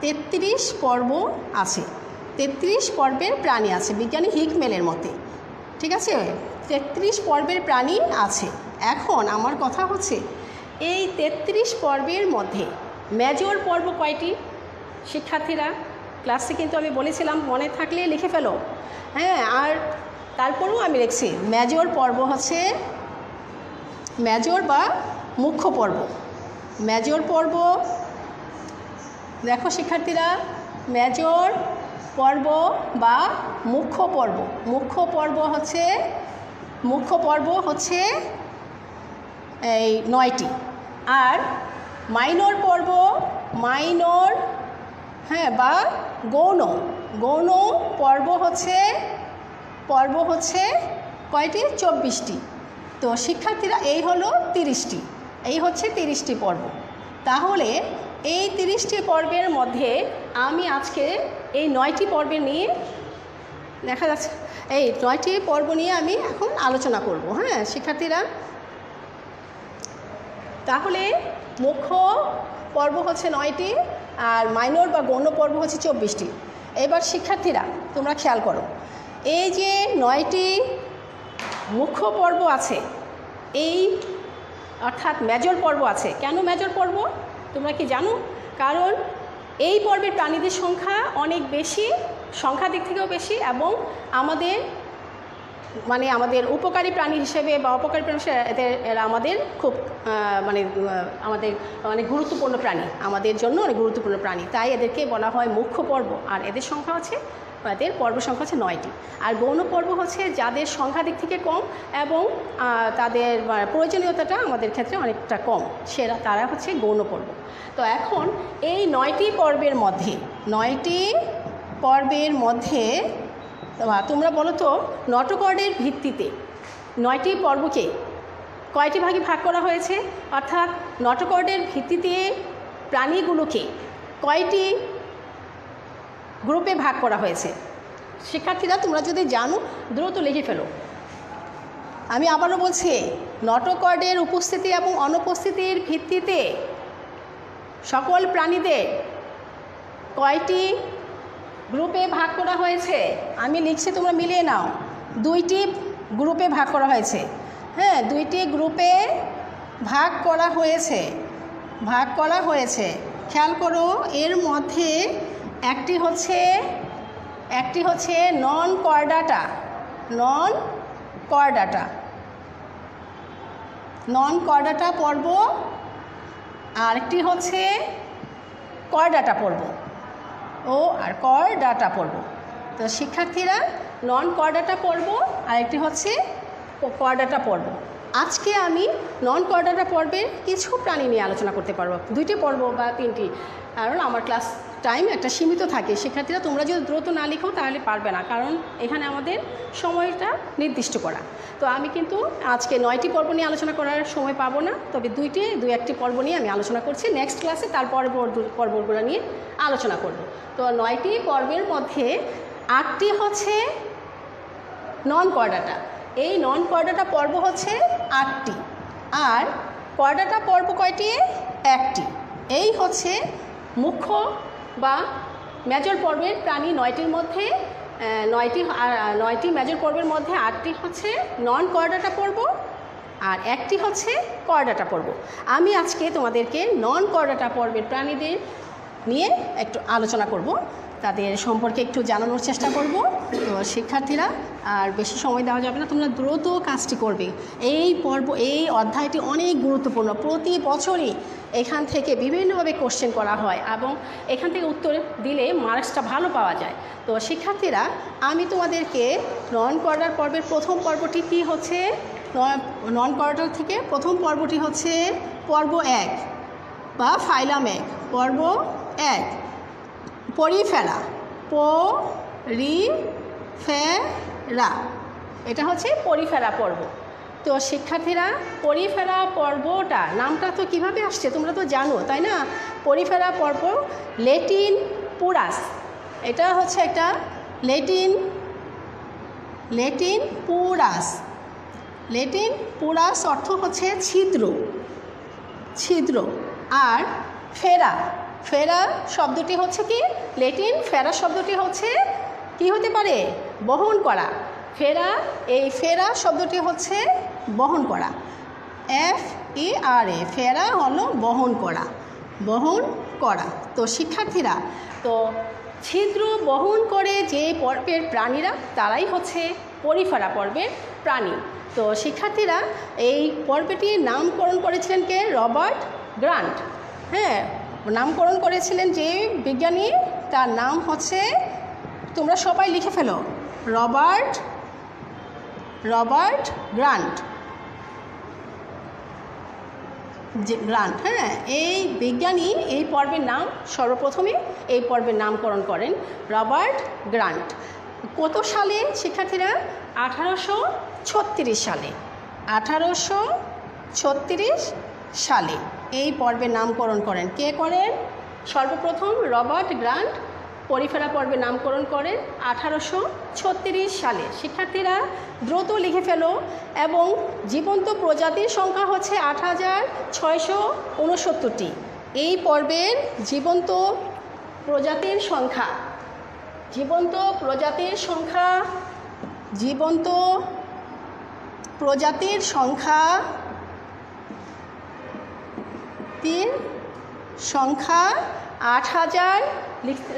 তেত্রিশ পর্ব আছে। তেত্রিশ পর্বের প্রাণী আছে, বিজ্ঞানী হিকমেলের মতে। ঠিক আছে? তেত্রিশ পর্বের প্রাণী আছে। এখন আমার কথা হচ্ছে, এই তেত্রিশ পর্বের মধ্যে মেজর পর্ব কয়টি? শিক্ষার্থীরা ক্লাসে কিন্তু আমি বলেছিলাম, মনে থাকলে লিখে ফেলো। হ্যাঁ আর তারপরেও আমি লিখছি মেজর পর্ব হচ্ছে মেজর বা মুখ্য পর্ব। মেজর পর্ব দেখো শিক্ষার্থীরা মেজর পর্ব বা মুখ্য পর্ব। মুখ্য পর্ব হচ্ছে, মুখ্য পর্ব হচ্ছে এই নয়টি। আর মাইনর পর্ব মাইনর হ্যাঁ বা গৌণ। গৌণ পর্ব হচ্ছে পর্ব হচ্ছে কয়টি? চব্বিশটি। তো শিক্ষার্থীরা এই হলো তিরিশটি। এই হচ্ছে তিরিশটি পর্ব। তাহলে এই তিরিশটি পর্বের মধ্যে আমি আজকে এই নয়টি পর্বে নিয়ে দেখা যাচ্ছে, এই নয়টি পর্ব নিয়ে আমি এখন আলোচনা করব হ্যাঁ শিক্ষার্থীরা? তাহলে মুখ্য পর্ব হচ্ছে নয়টি আর মাইনর বা গৌণ পর্ব হচ্ছে চব্বিশটি। এবার শিক্ষার্থীরা, তোমরা খেয়াল করো, এই যে নয়টি মুখ্য পর্ব আছে, এই অর্থাৎ মেজর পর্ব আছে, কেন মেজর পর্ব? তোমরা কি জানো? কারণ এই পর্বের প্রাণীদের সংখ্যা অনেক বেশি সংখ্যা দিক থেকেও বেশি এবং আমাদের মানে আমাদের উপকারী প্রাণী হিসেবে বা অপকারী প্রাণী হিসেবে এদের, এরা আমাদের খুব মানে আমাদের অনেক গুরুত্বপূর্ণ প্রাণী। আমাদের জন্য অনেক গুরুত্বপূর্ণ প্রাণী। তাই এদেরকে বলা হয় মুখ্য পর্ব। আর এদের সংখ্যা আছে তাদের পর্ব সংখ্যা হচ্ছে নয়টি। আর গৌণ পর্ব হচ্ছে যাদের সংখ্যা দিক থেকে কম এবং তাদের প্রয়োজনীয়তাটা আমাদের ক্ষেত্রে অনেকটা কম। সেরা, তারা হচ্ছে গৌণ পর্ব। তো এখন এই নয়টি পর্বের মধ্যে, নয়টি পর্বের মধ্যে তোমরা বলো তো নটকর্ডের ভিত্তিতে নয়টি পর্বকে কয়টি ভাগে ভাগ করা হয়েছে? অর্থাৎ নটকর্ডের ভিত্তিতে প্রাণীগুলোকে কয়টি গ্রুপে ভাগ করা হয়েছে। শিক্ষার্থীরা, তোমরা যদি জানো, দ্রুত লিখে ফেলো। আমি আবারও বলছি, নটকর্ডের উপস্থিতি এবং অনুপস্থিতির ভিত্তিতে সকল প্রাণীদের কয়টি গ্রুপে ভাগ করা হয়েছে? আমি লিখছি, তোমরা মিলিয়ে নাও। দুইটি গ্রুপে ভাগ করা হয়েছে। হ্যাঁ দুইটি গ্রুপে ভাগ করা হয়েছে। ভাগ করা হয়েছে। খেয়াল করো, এর মধ্যে একটি হচ্ছে একটি হচ্ছে non Chordata non Chordata non Chordata পর্ব, আরেকটি হচ্ছে করডাটা পর্ব। ও, আর কর ডাটা পড়ব তো শিক্ষার্থীরা নন করডাটা পড়ব আরেকটি হচ্ছে করডাটা পড়ব আজকে আমি নন করডাটা পর্বের কিছু প্রাণী নিয়ে আলোচনা করতে পারব। দুইটি পর্ব বা তিনটি। কারণ আমার ক্লাস টাইম একটা সীমিত থাকে, শিক্ষার্থীরা তোমরা যদি দ্রুত না লিখো তাহলে পারবে না, কারণ এখানে আমাদের সময়টা নির্দিষ্ট করা। তো আমি কিন্তু আজকে নয়টি পর্ব নিয়ে আলোচনা করার সময় পাবো না, তবে দুইটি, দুই একটি পর্ব নিয়ে আমি আলোচনা করছি। নেক্সট ক্লাসে তারপরে পর্বগুলো নিয়ে আলোচনা করব। তো নয়টি পর্বের মধ্যে আটটি হচ্ছে নন কর্ডাটা এই নন কর্ডাটা পর্ব হচ্ছে আটটি, আর কর্ডাটা পর্ব কয়টি? একটি। এই হচ্ছে মুখ্য বা মেজর পর্বের প্রাণী নয়টির মধ্যে নয়টি নয়টি মেজর পর্বের মধ্যে আটটি হচ্ছে নন কর্ডাটা পর্ব আর একটি হচ্ছে করডাটা পর্ব। আমি আজকে তোমাদেরকে নন করডাটা পর্বের প্রাণীদের নিয়ে একটু আলোচনা করব। তাদের সম্পর্কে একটু জানানোর চেষ্টা করব। তো শিক্ষার্থীরা, আর বেশি সময় দেওয়া যাবে না, তোমরা দ্রুত কাজটি করবে। এই পর্ব, এই অধ্যায়টি অনেক গুরুত্বপূর্ণ। প্রতি বছরই এখান থেকে বিভিন্নভাবে কোশ্চেন করা হয় এবং এখান থেকে উত্তর দিলে মার্কসটা ভালো পাওয়া যায়। তো শিক্ষার্থীরা, আমি তোমাদেরকে নন কোয়ার্টার পর্বের প্রথম পর্বটি কী হচ্ছে? নন কোয়ার্টার থেকে প্রথম পর্বটি হচ্ছে পর্ব এক বা ফাইলাম এক। পর্ব এক। পরিফেরা। প রি ফেরা এটা হচ্ছে পরিফেরা পর্ব। তো শিক্ষার্থীরা, পরিফেরা পর্বটা, নামটা তো কীভাবে আসছে তোমরা তো জানো, তাই না? পরিফেরা পর্ব, লেটিন পুরাস। এটা হচ্ছে একটা লেটিন লেটিন পুরাস। লেটিন পুরাস অর্থ হচ্ছে ছিদ্র ছিদ্র। আর ফেরা ফেরা শব্দটি হচ্ছে কি? লেটিন ফেরা শব্দটি হচ্ছে কি হতে পারে? বহন করা। ফেরা, এই ফেরা শব্দটি হচ্ছে বহন করা। এফ ই আর এ, ফেরা হলো বহন করা বহন করা। তো শিক্ষার্থীরা, তো ছিদ্র বহন করে যে পর্বের প্রাণীরা, তারাই হচ্ছে পরিফেরা পর্বের প্রাণী। তো শিক্ষার্থীরা, এই পর্বটির নামকরণ করেছিলেন কে? Robert grant. হ্যাঁ নামকরণ করেছিলেন যে বিজ্ঞানী, তার নাম হচ্ছে, তোমরা সবাই লিখে ফেলো, রবার্ট রবার্ট গ্রান্ট। যে, গ্রান্ট হ্যাঁ এই বিজ্ঞানী এই পর্বের নাম সর্বপ্রথমে এই পর্বের নামকরণ করেন, রবার্ট গ্রান্ট। কত সালে শিক্ষার্থীরা? আঠারোশো ছত্রিশ সালে। আঠারোশো ছত্রিশ সালে। এই পর্বের নামকরণ করেন। কে করেন? সর্বপ্রথম রবার্ট গ্রান্ট পরিফেরা পর্বে নামকরণ করেন আঠারোশো ছত্রিশ সালে। শিক্ষার্থীরা দ্রুত লিখে ফেলো এবং জীবন্ত প্রজাতির সংখ্যা হচ্ছে আট হাজার ছয়শো উনসত্তরটি এই পর্বের জীবন্ত প্রজাতির সংখ্যা। জীবন্ত প্রজাতির সংখ্যা, জীবন্ত প্রজাতির সংখ্যা তিন, সংখ্যা আট হাজার,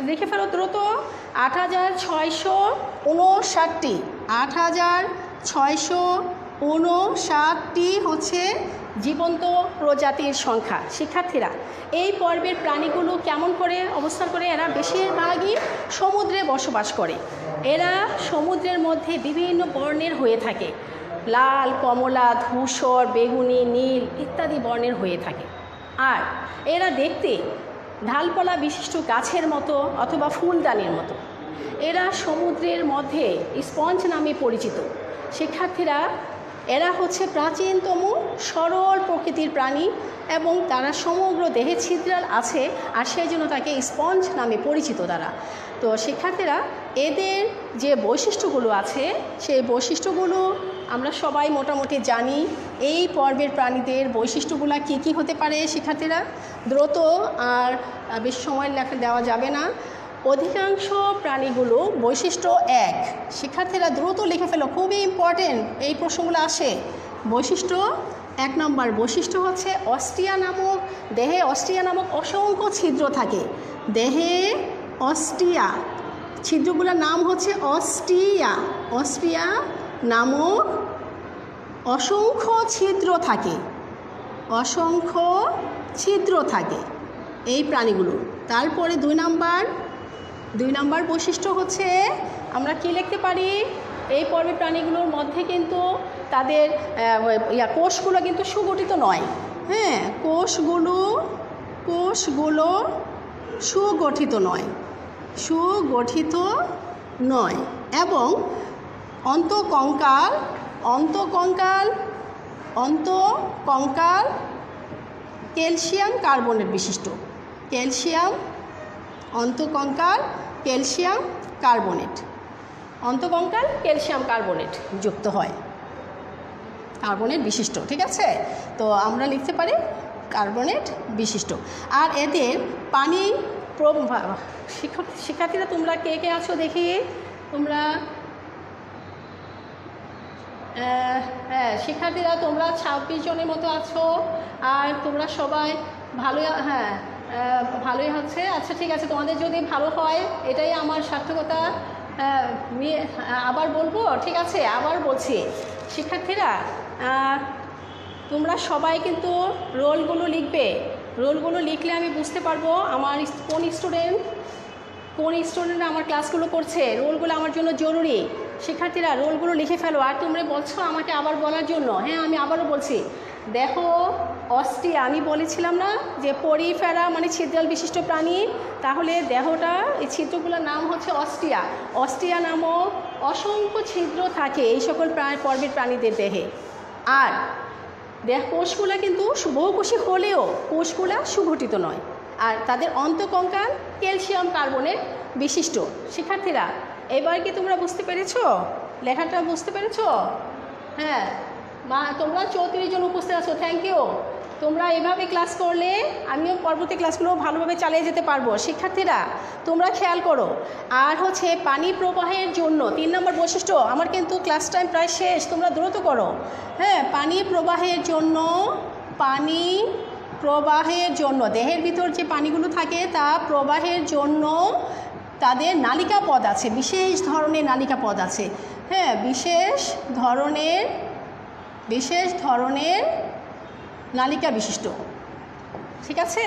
লিখে ফেলো দ্রুত, আট হাজার ছয়শো উনষাটটি। আট হাজার ছয়শো উনষাটটি হচ্ছে জীবন্ত প্রজাতির সংখ্যা, শিক্ষার্থীরা। এই পর্বের প্রাণীগুলো কেমন করে অবস্থান করে? এরা বেশিরভাগই সমুদ্রে বসবাস করে। এরা সমুদ্রের মধ্যে বিভিন্ন বর্ণের হয়ে থাকে। লাল, কমলা, ধূসর, বেগুনি, নীল ইত্যাদি বর্ণের হয়ে থাকে। আর এরা দেখতে ঢালপালা বিশিষ্ট গাছের মতো অথবা ফুলদানির মতো। এরা সমুদ্রের মধ্যে স্পঞ্জ নামে পরিচিত। শিক্ষার্থীরা, এরা হচ্ছে প্রাচীনতম সরল প্রকৃতির প্রাণী এবং তারা সমগ্র দেহে ছিদ্রাল আছে আর সেই জন্য তাকে স্পঞ্জ নামে পরিচিত তারা। তো শিক্ষার্থীরা, এদের যে বৈশিষ্ট্যগুলো আছে, সেই বৈশিষ্ট্যগুলো আমরা সবাই মোটামুটি জানি এই পর্বের প্রাণীদের বৈশিষ্ট্যগুলো কী কী হতে পারে শিক্ষার্থীরা। দ্রুত আর বেশি সময় লেখা দেওয়া যাবে না। অধিকাংশ প্রাণীগুলো বৈশিষ্ট্য এক। শিক্ষার্থীরা দ্রুত লিখে ফেলো, খুবই ইম্পর্টেন্ট এই প্রশ্নগুলো আসে। বৈশিষ্ট্য এক নম্বর, বৈশিষ্ট্য হচ্ছে অস্ট্রিয়া নামক দেহে, অস্ট্রিয়া নামক অসংখ্য ছিদ্র থাকে। দেহে অস্ট্রিয়া, ছিদ্রগুলোর নাম হচ্ছে অস্ট্রিয়া। অস্ট্রিয়া নামক অসংখ্য ছিদ্র থাকে। অসংখ্য ছিদ্র থাকে এই প্রাণীগুলো তারপরে দুই নাম্বার দুই নাম্বার বৈশিষ্ট্য হচ্ছে আমরা কি লিখতে পারি? এই পর্বে প্রাণীগুলোর মধ্যে কিন্তু তাদের ইয়া, কোষগুলো কিন্তু সুগঠিত নয়। হ্যাঁ কোষগুলো কোষগুলো সুগঠিত নয়। সুগঠিত নয় এবং অন্তকঙ্কাল অন্তকঙ্কাল অন্তকঙ্কাল, ক্যালসিয়াম কার্বনেট বিশিষ্ট। ক্যালসিয়াম, অন্তকঙ্কাল, ক্যালসিয়াম কার্বনেট। অন্তকঙ্কাল, ক্যালসিয়াম কার্বনেট যুক্ত হয়। কার্বনেট বিশিষ্ট, ঠিক আছে? তো আমরা লিখতে পারি কার্বনেট বিশিষ্ট। আর এদের পানি শিক্ষার্থীরা তোমরা কে কে আছো দেখি? তোমরা হ্যাঁ শিক্ষার্থীরা, তোমরা ছাব্বিশ জনের মতো আছো, আর তোমরা সবাই ভালোই হ্যাঁ ভালোই হচ্ছে। আচ্ছা ঠিক আছে, তোমাদের যদি ভালো হয়, এটাই আমার সার্থকতা। নিয়ে আবার বলব? ঠিক আছে, আবার বলছি। শিক্ষার্থীরা তোমরা সবাই কিন্তু রোলগুলো লিখবে। রোলগুলো লিখলে আমি বুঝতে পারব আমার কোন স্টুডেন্ট কোন স্টুডেন্ট আমার ক্লাসগুলো করছে। রোলগুলো আমার জন্য জরুরি। শিক্ষার্থীরা রোলগুলো লিখে ফেলো, আর তোমরা বলছো আমাকে আবার বলার জন্য। হ্যাঁ আমি আবারও বলছি। দেখো অস্ট্রিয়া আমি বলেছিলাম না যে পরিফেরা মানে ছিদ্রাল বিশিষ্ট প্রাণী, তাহলে দেহটা, এই ছিদ্রগুলোর নাম হচ্ছে অস্ট্রিয়া অস্ট্রিয়া নামক অসংখ্য ছিদ্র থাকে এই সকল প্রায় পর্বের প্রাণীদের দেহে। আর দেহ কোষগুলা কিন্তু বহুকোষী হলেও কোষগুলা সুগঠিত নয়। আর তাদের অন্তকঙ্কাল ক্যালসিয়াম কার্বনেট বিশিষ্ট। শিক্ষার্থীরা এবার কি তোমরা বুঝতে পেরেছ? লেখাটা বুঝতে পেরেছ? হ্যাঁ। মা, তোমরা চৌত্রিশ জন উপস্থিত আছো থ্যাংক ইউ তোমরা এভাবে ক্লাস করলে, আমিও পরবর্তী ক্লাসগুলো ভালোভাবে চালিয়ে যেতে পারব। শিক্ষার্থীরা, তোমরা খেয়াল করো। আর হচ্ছে পানি প্রবাহের জন্য, তিন নম্বর বৈশিষ্ট্য, আমার কিন্তু ক্লাস টাইম প্রায় শেষ, তোমরা দ্রুত করো। হ্যাঁ পানি প্রবাহের জন্য, পানি প্রবাহের জন্য, দেহের ভিতর যে পানিগুলো থাকে, তা প্রবাহের জন্য তাদের নালিকা পদ আছে, বিশেষ ধরনের নালিকা পদ আছে। হ্যাঁ বিশেষ ধরনের বিশেষ ধরনের নালিকা বিশিষ্ট। ঠিক আছে?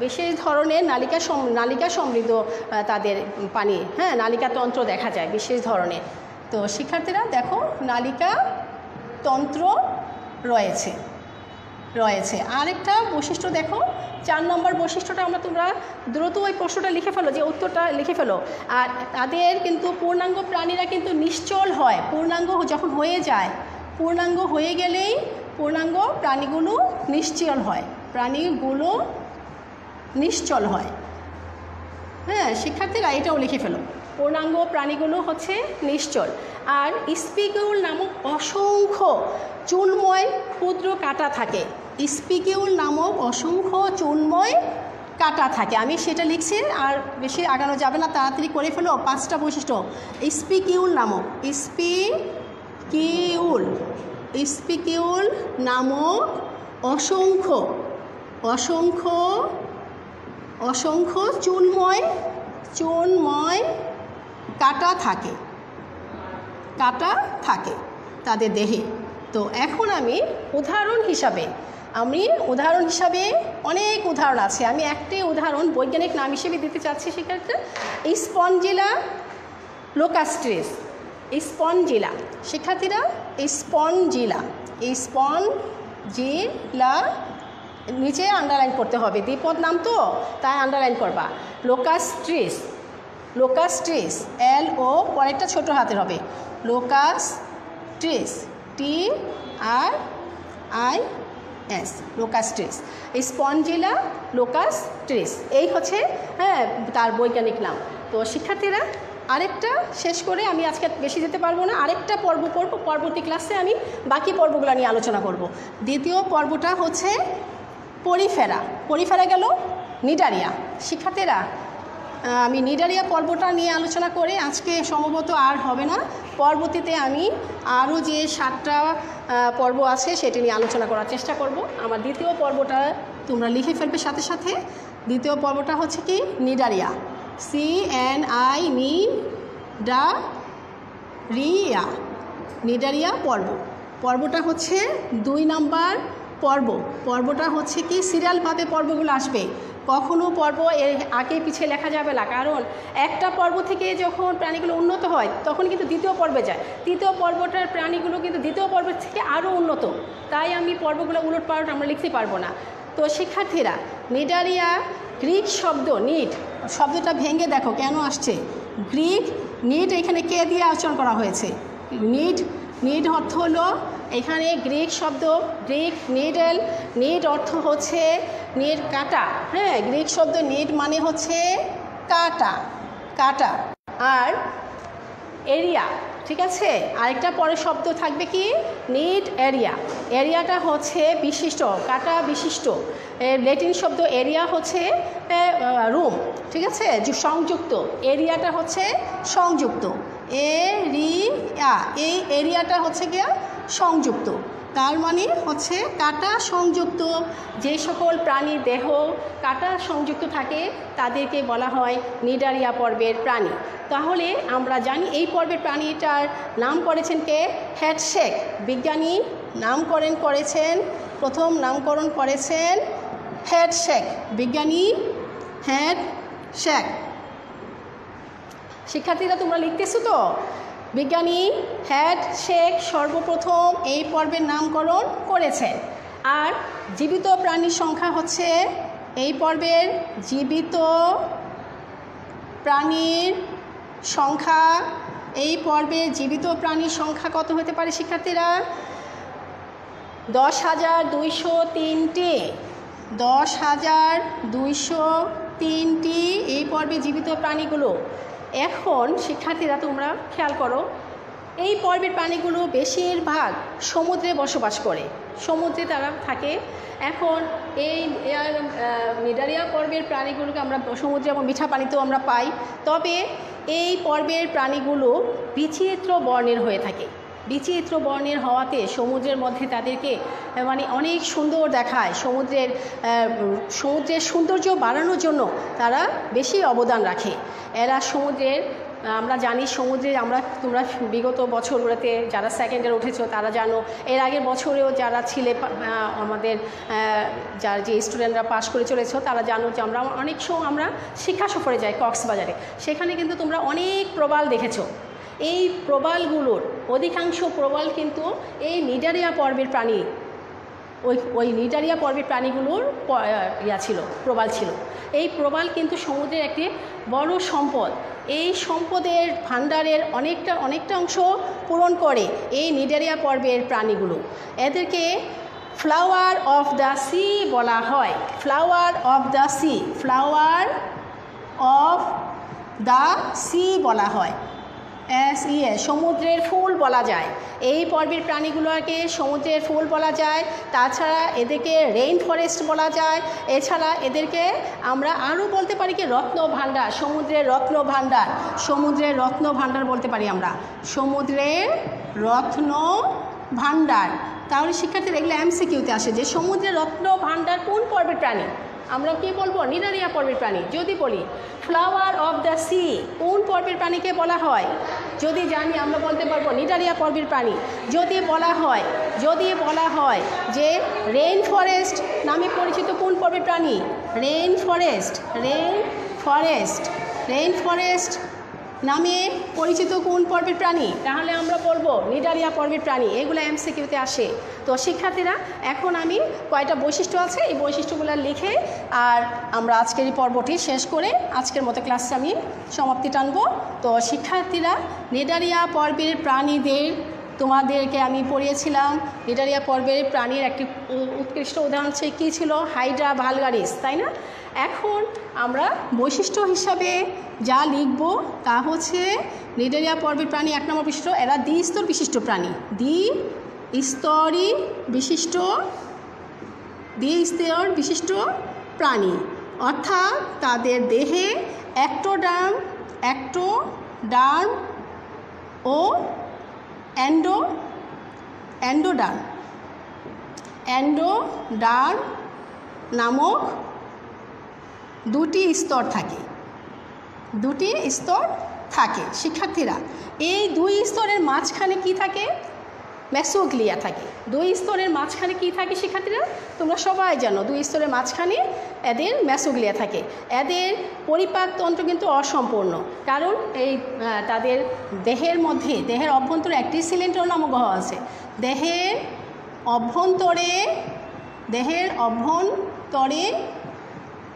বিশেষ ধরনের নালিকা নালিকা সমৃদ্ধ তাদের পানি। হ্যাঁ নালিকা তন্ত্র দেখা যায় বিশেষ ধরনের। তো শিক্ষার্থীরা, দেখো, নালিকা তন্ত্র রয়েছে। রয়েছে। আরেকটা বৈশিষ্ট্য দেখো, চার নম্বর বৈশিষ্ট্যটা আমরা তোমরা দ্রুত ওই প্রশ্নটা লিখে ফেলো, যে উত্তরটা লিখে ফেলো। আর তাদের কিন্তু পূর্ণাঙ্গ প্রাণীরা কিন্তু নিশ্চল হয়। পূর্ণাঙ্গ যখন হয়ে যায়, পূর্ণাঙ্গ হয়ে গেলেই পূর্ণাঙ্গ প্রাণীগুলো নিশ্চল হয়। প্রাণীগুলো নিশ্চল হয়। হ্যাঁ শিক্ষার্থীরা এটাও লিখে ফেলো। পূর্ণাঙ্গ প্রাণীগুলো হচ্ছে নিশ্চল। আর স্পিকিউল নামক অসংখ্য চুনময় ক্ষুদ্র কাটা থাকে। স্পিকিউল নামক অসংখ্য চুনময় কাটা থাকে। আমি সেটা লিখছি আর বেশি আগানো যাবে না, তাড়াতাড়ি করে ফেলো। পাঁচটা বৈশিষ্ট্য। স্পিকিউল নামক, স্পিকিউল স্পিকিউল নামক অসংখ্য অসংখ্য অসংখ্য চুনময় চুনময় কাটা থাকে। কাটা থাকে তাদের দেহে। তো এখন আমি উদাহরণ হিসাবে আমি উদাহরণ হিসাবে অনেক উদাহরণ আছে। আমি একটি উদাহরণ বৈজ্ঞানিক নাম হিসেবে দিতে চাচ্ছি সেক্ষেত্রে স্পঞ্জিলা লোকাস্ট্রেস। স্পঞ্জিলা। শিক্ষার্থীরা, স্পঞ্জিলা। এই স্পঞ্জিলা নিচে আন্ডারলাইন করতে হবে। দ্বিপদ নাম তো, তাই আন্ডারলাইন করবা। লোকাস্ট্রিস। লোকাস্ট্রিস এল ও পরেরটা ছোট হাতের হবে। Lacustris T R I S lacustris Spongilla lacustris এই হচ্ছে হ্যাঁ তার বৈজ্ঞানিক নাম। তো শিক্ষার্থীরা, আরেকটা শেষ করে আমি আজকে বেশি যেতে পারব না, আরেকটা পর্ব করব পরবর্তী ক্লাসে আমি বাকি পর্বগুলো নিয়ে আলোচনা করব। দ্বিতীয় পর্বটা হচ্ছে পরিফেরা। পরিফেরা গেল নিডারিয়া। শিক্ষার্থীরা আমি নিডারিয়া পর্বটা নিয়ে আলোচনা করে আজকে সম্ভবত আর হবে না। পরবর্তীতে আমি আরও যে সাতটা পর্ব আছে সেটি নিয়ে আলোচনা করার চেষ্টা করব। আমার দ্বিতীয় পর্বটা তোমরা লিখে ফেলবে সাথে সাথে। দ্বিতীয় পর্বটা হচ্ছে কি? নিডারিয়া। সি এন আই নি ডা রিয়া নিডারিয়া পর্ব। পর্বটা হচ্ছে দুই নাম্বার পর্ব। পর্বটা হচ্ছে কি সিরিয়ালভাবে পর্বগুলো আসবে। কখনো পর্ব এর আগে পিছিয়ে লেখা যাবে না। কারণ একটা পর্ব থেকে যখন প্রাণীগুলো উন্নত হয়, তখন কিন্তু দ্বিতীয় পর্বে যায়। তৃতীয় পর্বটার প্রাণীগুলো কিন্তু দ্বিতীয় পর্বের থেকে আরও উন্নত। তাই আমি পর্বগুলো উলট পালট আমরা লিখতে পারব না। তো শিক্ষার্থীরা নিডারিয়া গ্রিক শব্দ, নিট, শব্দটা ভেঙে দেখো কেন আসছে? গ্রিক, নিট এখানে কে দিয়ে আচরণ করা হয়েছে? নিট নিড অর্থ হলো, এখানে গ্রিক শব্দ গ্রিক নিডেল নিড অর্থ হচ্ছে নেট কাটা। হ্যাঁ গ্রিক শব্দ নেট মানে হচ্ছে কাটা কাটা। আর এরিয়া ঠিক আছে? আরেকটা পরে শব্দ থাকবে কি? নিড এরিয়া এরিয়াটা হচ্ছে বিশিষ্ট, কাটা বিশিষ্ট। লেটিন শব্দ এরিয়া হচ্ছে রুম ঠিক আছে? সংযুক্ত। এরিয়াটা হচ্ছে সংযুক্ত। এরিয়া, এই এরিয়াটা হচ্ছে গিয়া সংযুক্ত। তার মানে হচ্ছে কাটা সংযুক্ত। যে সকল প্রাণীর দেহ কাটা সংযুক্ত থাকে, তাদেরকে বলা হয় নিডারিয়া পর্বের প্রাণী। তাহলে আমরা জানি এই পর্বের প্রাণীটার নাম করেছেন কে? হ্যাটশেক বিজ্ঞানী নামকরণ করেছেন, প্রথম নামকরণ করেছেন হ্যাটশেক বিজ্ঞানী হ্যাড শেক শিক্ষার্থীরা, তোমরা লিখতেছো তো? বিজ্ঞানী হ্যাড শেখ সর্বপ্রথম এই পর্বের নামকরণ করেছেন আর জীবিত প্রাণীর সংখ্যা হচ্ছে এই পর্বের জীবিত প্রাণীর সংখ্যা। এই পর্বের জীবিত প্রাণীর সংখ্যা কত হতে পারে শিক্ষার্থীরা? দশ হাজার দুইশো তিনটি। দশ হাজার দুইশো তিনটি এই পর্বে জীবিত প্রাণীগুলো। এখন, শিক্ষার্থীরা, তোমরা খেয়াল করো, এই পর্বের প্রাণীগুলো বেশিরভাগ সমুদ্রে বসবাস করে। সমুদ্রে তারা থাকে। এখন এই মিডারিয়া পর্বের প্রাণীগুলোকে আমরা সমুদ্রে এবং মিঠা পানিতেও আমরা পাই। তবে এই পর্বের প্রাণীগুলো বিচিত্র বর্ণের হয়ে থাকে। বিচিত্র বর্ণের হওয়াতে সমুদ্রের মধ্যে তাদেরকে মানে অনেক সুন্দর দেখায়। সমুদ্রের সমুদ্রের সৌন্দর্য বাড়ানোর জন্য তারা বেশি অবদান রাখে। এরা সমুদ্রের, আমরা জানি সমুদ্রে আমরা, তোমরা বিগত বছরগুলোতে যারা সেকেন্ডে উঠেছো, তারা জানো, এর আগের বছরেও যারা ছিলে আমাদের যার যে স্টুডেন্টরা পাশ করে চলেছো, তারা জানো যে আমরা অনেক সময় আমরা শিক্ষা সফরে যাই কক্সবাজারে। সেখানে কিন্তু তোমরা অনেক প্রবাল দেখেছ। এই প্রবালগুলোর, অধিকাংশ প্রবাল কিন্তু এই নিডারিয়া পর্বের প্রাণী। ওই ওই নিডারিয়া পর্বের প্রাণীগুলোর ইয়া ছিল, প্রবাল ছিল। এই প্রবাল কিন্তু সমুদ্রের একটি বড় সম্পদ। এই সম্পদের ভাণ্ডারের অনেকটা অনেকটা অংশ পূরণ করে এই নিডারিয়া পর্বের প্রাণীগুলো। এদেরকে ফ্লাওয়ার অফ দ্য সি বলা হয়। Flower of the sea, flower of the sea বলা হয়। ইয়ে সমুদ্রের ফুল বলা যায়। এই পর্বের প্রাণীগুলোকে সমুদ্রের ফুল বলা যায়। তাছাড়া এদেরকে রেইন ফরেস্ট বলা যায়। এছাড়া এদেরকে আমরা আরও বলতে পারি কি রত্ন ভাণ্ডার, সমুদ্রের রত্ন ভাণ্ডার। সমুদ্রের রত্ন ভাণ্ডার বলতে পারি আমরা। সমুদ্রের রত্ন ভাণ্ডার। তাহলে শিক্ষার্থীরা এগুলো এমসিকিউতে আসে যে সমুদ্রের রত্ন ভাণ্ডার কোন পর্বের প্রাণী? আমরা কি বলব? নিরারিয়া পর্বের প্রাণী। যদি বলি ফ্লাওয়ার অফ দ্য সি কোন পর্বের প্রাণীকে বলা হয়? যদি জানি, আমরা বলতে পারব নিটারিয়া পর্বের প্রাণী। যদি বলা হয়, যদি বলা হয় যে রেইন ফরেস্ট নামে পরিচিত কোন পর্বের প্রাণী? Rain forest rain forest rain forest নামে পরিচিত কোন পর্বের প্রাণী? তাহলে আমরা বলব নিডারিয়া পর্বের প্রাণী। এগুলো এমসিকিউতে আসে। তো শিক্ষার্থীরা, এখন আমি কয়টা বৈশিষ্ট্য আছে? এই বৈশিষ্ট্যগুলো লিখে আর আমরা আজকের এই পর্বটি শেষ করে আজকের মতো ক্লাসটা আমি সমাপ্তি টানব। তো শিক্ষার্থীরা, নিডারিয়া পর্বের প্রাণীদের তোমাদেরকে আমি পড়িয়েছিলাম। নিডারিয়া পর্বের প্রাণীর একটি উৎকৃষ্ট উদাহরণ সে কী ছিল? হাইড্রা ভালগারিস, তাই না? এখন আমরা বৈশিষ্ট্য হিসাবে যা লিখব তা হচ্ছে নিডেরিয়া পর্বের প্রাণী এক নম্বর বিশিষ্ট এরা দ্বিস্তর বিশিষ্ট প্রাণী। দ্বি স্তরী বিশিষ্ট দ্বি স্তর বিশিষ্ট প্রাণী। অর্থাৎ তাদের দেহে অ্যাক্টোডার্ম অ্যাক্টোডার্ম ও অ্যান্ডো, অ্যান্ডোডার্ম। অ্যান্ডোডার্ম নামক দুটি স্তর থাকে। দুটি স্তর থাকে, শিক্ষার্থীরা। এই দুই স্তরের মাঝখানে কি থাকে? ম্যাসোগ্লিয়া থাকে। দুই স্তরের মাঝখানে কি থাকে শিক্ষার্থীরা? তোমরা সবাই জানো, দুই স্তরের মাঝখানে এদের ম্যাসোগ্লিয়া থাকে। এদের পরিপাকতন্ত্র কিন্তু অসম্পূর্ণ। কারণ এই তাদের দেহের মধ্যে, দেহের অভ্যন্তরে একটি সিলিন্ডার নামক গ্রহ আছে। দেহের অভ্যন্তরে দেহের অভ্যন্তরে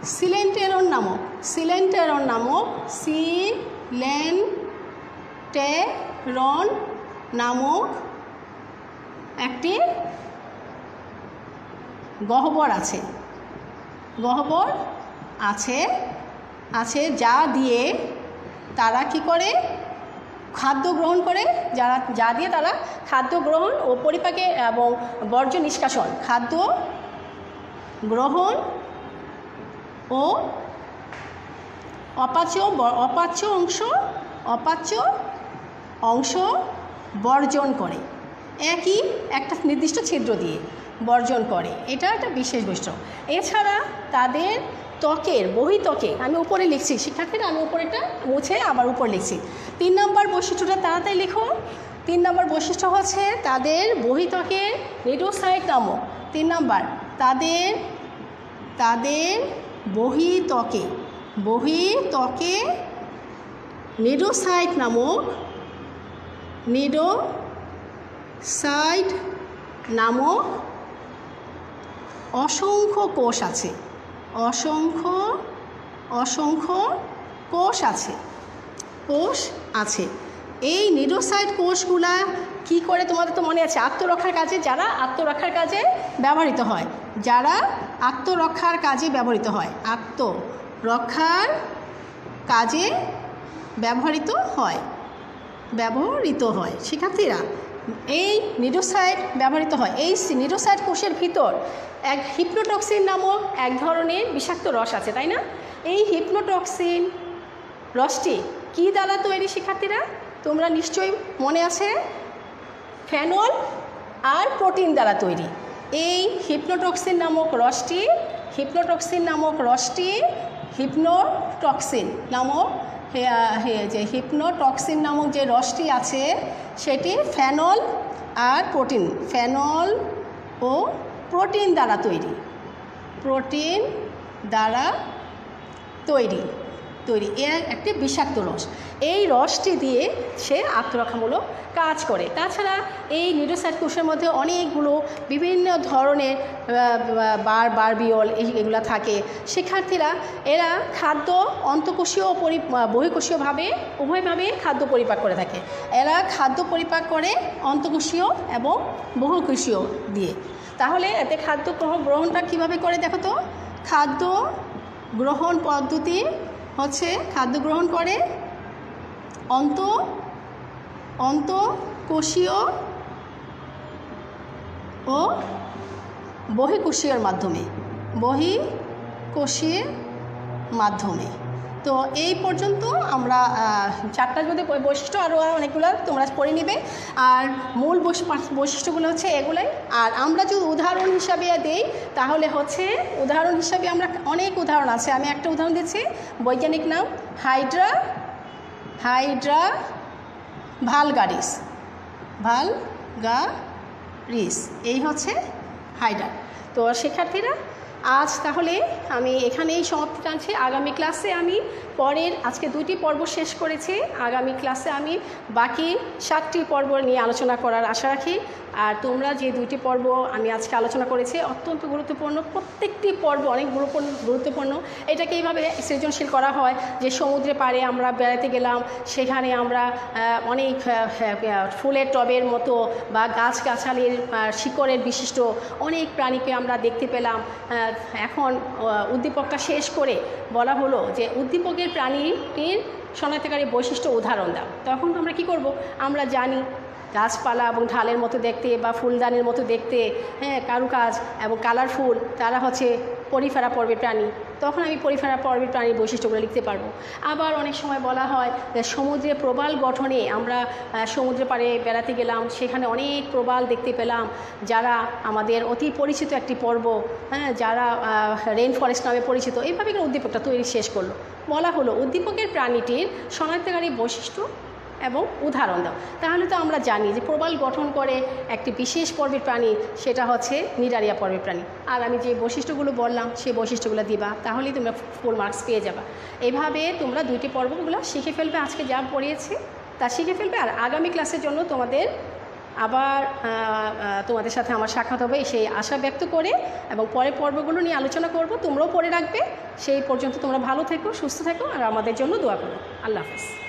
সিলেন্টেরন নামক সিলেন্টেরন নামক সিলেন্টেরন নামক একটি গহ্বর আছে। গহ্বর আছে আছে যা দিয়ে তারা কি করে? খাদ্য গ্রহণ করে। যারা, যা দিয়ে তারা খাদ্য গ্রহণ ও পরিপাকে এবং বর্জ্য নিষ্কাশন, খাদ্য গ্রহণ ও অপাচ্য অপাচ্য অংশ অপাচ্য অংশ বর্জন করে। একই একটা নির্দিষ্ট ছিদ্র দিয়ে বর্জন করে। এটা একটা বিশেষ বৈশিষ্ট্য। এছাড়া তাদের ত্বকের বহিত্বকে আমি উপরে লিখছি, শিক্ষার্থীরা, আমি উপরেটা মুছে আবার উপর লিখছি। তিন নম্বর বৈশিষ্ট্যটা তাড়াতাড়ি লিখো। তিন নম্বর বৈশিষ্ট্য হচ্ছে তাদের বহিত্বকের নিডোসাইট নামক। তিন নম্বর, তাদের তাদের বহিত্বকে বহিত্বকে নিডোসাইট নামক নিডো সাইড নামক অসংখ্য কোষ আছে। অসংখ্য অসংখ্য কোষ আছে। কোষ আছে। এই নিডোসাইড কোষগুলা কি করে তোমাদের তো মনে আছে? আত্মরক্ষার কাজে, যারা আত্মরক্ষার কাজে ব্যবহৃত হয়, যারা আত্মরক্ষার কাজে ব্যবহৃত হয়। আত্মরক্ষার কাজে ব্যবহৃত হয়। ব্যবহৃত হয়। শিক্ষার্থীরা, এই নিডোসাইড ব্যবহৃত হয়। এই নিডোসাইড কোষের ভিতর এক হিপনোটক্সিন নামক এক ধরনের বিষাক্ত রস আছে, তাই না? এই হিপনোটক্সিন রসটি কি দ্বারা তৈরি শিক্ষার্থীরা? তোমরা নিশ্চয়ই মনে আছে? ফ্যানল আর প্রোটিন দ্বারা তৈরি। এই হিপনোটক্সিন নামক রসটি, হিপনোটক্সিন নামক রসটি হিপনোটক্সিন নামক যে হিপনোটক্সিন নামক যে রসটি আছে, সেটি ফ্যানল আর প্রোটিন ফ্যানল ও প্রোটিন দ্বারা তৈরি। প্রোটিন দ্বারা তৈরি। তৈরি। এ একটি বিষাক্ত রস। এই রসটি দিয়ে সে আত্মরক্ষামূলক কাজ করে। তাছাড়া এই নিউরোসাইট কোষের মধ্যে অনেকগুলো বিভিন্ন ধরনের আহ, বার বারবিয়ল এই এগুলো থাকে। শিক্ষার্থীরা এরা খাদ্য অন্তকোষীয় পরি বহিকোষীয়ভাবে উভয়ভাবে খাদ্য পরিপাক করে থাকে। এরা খাদ্য পরিপাক করে অন্তকোষীয় এবং বহুকোষীয় দিয়ে। তাহলে এতে খাদ্য গ্রহণটা কীভাবে করে দেখো তো? খাদ্য গ্রহণ পদ্ধতি হচ্ছে খাদ্য গ্রহণ করে অন্ত অন্ত কোষীয় ও বহিকোষীয়র মাধ্যমে বহিকোষীয় মাধ্যমে। তো এই পর্যন্ত আমরা মধ্যে বৈ- বৈশিষ্ট্য আরও অনেকগুলো, তোমরা পড়ে নিবে। আর মূল বৈশ- বৈশিষ্ট্যগুলো হচ্ছে এগুলাই। আর আমরা যদি উদাহরণ হিসাবে দিই, তাহলে হচ্ছে উদাহরণ হিসাবে আমরা অনেক উদাহরণ আছে। আমি একটা উদাহরণ দিচ্ছি। বৈজ্ঞানিক নাম হাইড্রা হাইড্রা ভালগারিস। ভালগারিস। এই হচ্ছে হাইড্রা। তো শিক্ষার্থীরা আজ তাহলে আমি এখানেই সমাপ্তি টানছি আগামী ক্লাসে আমি পরের, আজকে দুটি পর্ব শেষ করেছি। আগামী ক্লাসে আমি বাকি সাতটি পর্ব নিয়ে আলোচনা করার আশা রাখি। আর তোমরা যে দুইটি পর্ব আমি আজকে আলোচনা করেছি অত্যন্ত গুরুত্বপূর্ণ। প্রত্যেকটি পর্ব অনেক গুরুত্বপূর্ণ গুরুত্বপূর্ণ। এটাকে এইভাবে সৃজনশীল করা হয় যে সমুদ্রে পাড়ে আমরা বেড়াতে গেলাম সেখানে আমরা অনেক আহ, ফুলের টবের মতো বা গাছগাছালির শিকড়ের বিশিষ্ট অনেক প্রাণীকে আমরা দেখতে পেলাম। এখন উদ্দীপকটা শেষ করে বলা হলো যে উদ্দীপকের প্রাণীটির শনাক্তকারী বৈশিষ্ট্য উদাহরণ দাও। তখন আমরা কি করব? আমরা জানি গাছপালা এবং ঢালের মতো দেখতে বা ফুলদানির মতো দেখতে হ্যাঁ কারুকাজ এবং কালারফুল তারা হচ্ছে পরিফেরা পর্বের প্রাণী। তখন আমি পরিফেরা পর্বের প্রাণীর বৈশিষ্ট্যগুলো লিখতে পারব। আবার অনেক সময় বলা হয় যে সমুদ্রে প্রবাল গঠনে আমরা সমুদ্র পাড়ে বেড়াতে গেলাম, সেখানে অনেক প্রবাল দেখতে পেলাম, যারা আমাদের অতি পরিচিত একটি পর্ব হ্যাঁ যারা রেন ফরেস্ট নামে পরিচিত। এইভাবে উদ্দীপকটা তৈরি শেষ করল। বলা হলো উদ্দীপকের প্রাণীটির শনাক্তকারী বৈশিষ্ট্য এবং উদাহরণ দাও। তাহলে তো আমরা জানি যে প্রবাল গঠন করে একটি বিশেষ পর্বের প্রাণী, সেটা হচ্ছে নিডারিয়া পর্বের প্রাণী। আর আমি যে বৈশিষ্ট্যগুলো বললাম সেই বৈশিষ্ট্যগুলো দিবা, তাহলেই তোমরা ফুল মার্কস পেয়ে যাবা। এইভাবে তোমরা দুইটি পর্বগুলো শিখে ফেলবে, আজকে যা পড়িয়েছে, তা শিখে ফেলবে। আর আগামী ক্লাসের জন্য তোমাদের আবার তোমাদের সাথে আমার সাক্ষাৎ হবে, সেই আশা ব্যক্ত করে এবং পরের পর্বগুলো নিয়ে আলোচনা করব, তোমরাও পড়ে রাখবে। সেই পর্যন্ত তোমরা ভালো থেকো, সুস্থ থেকো, আর আমাদের জন্য দোয়া করো। আল্লাহ হাফিজ।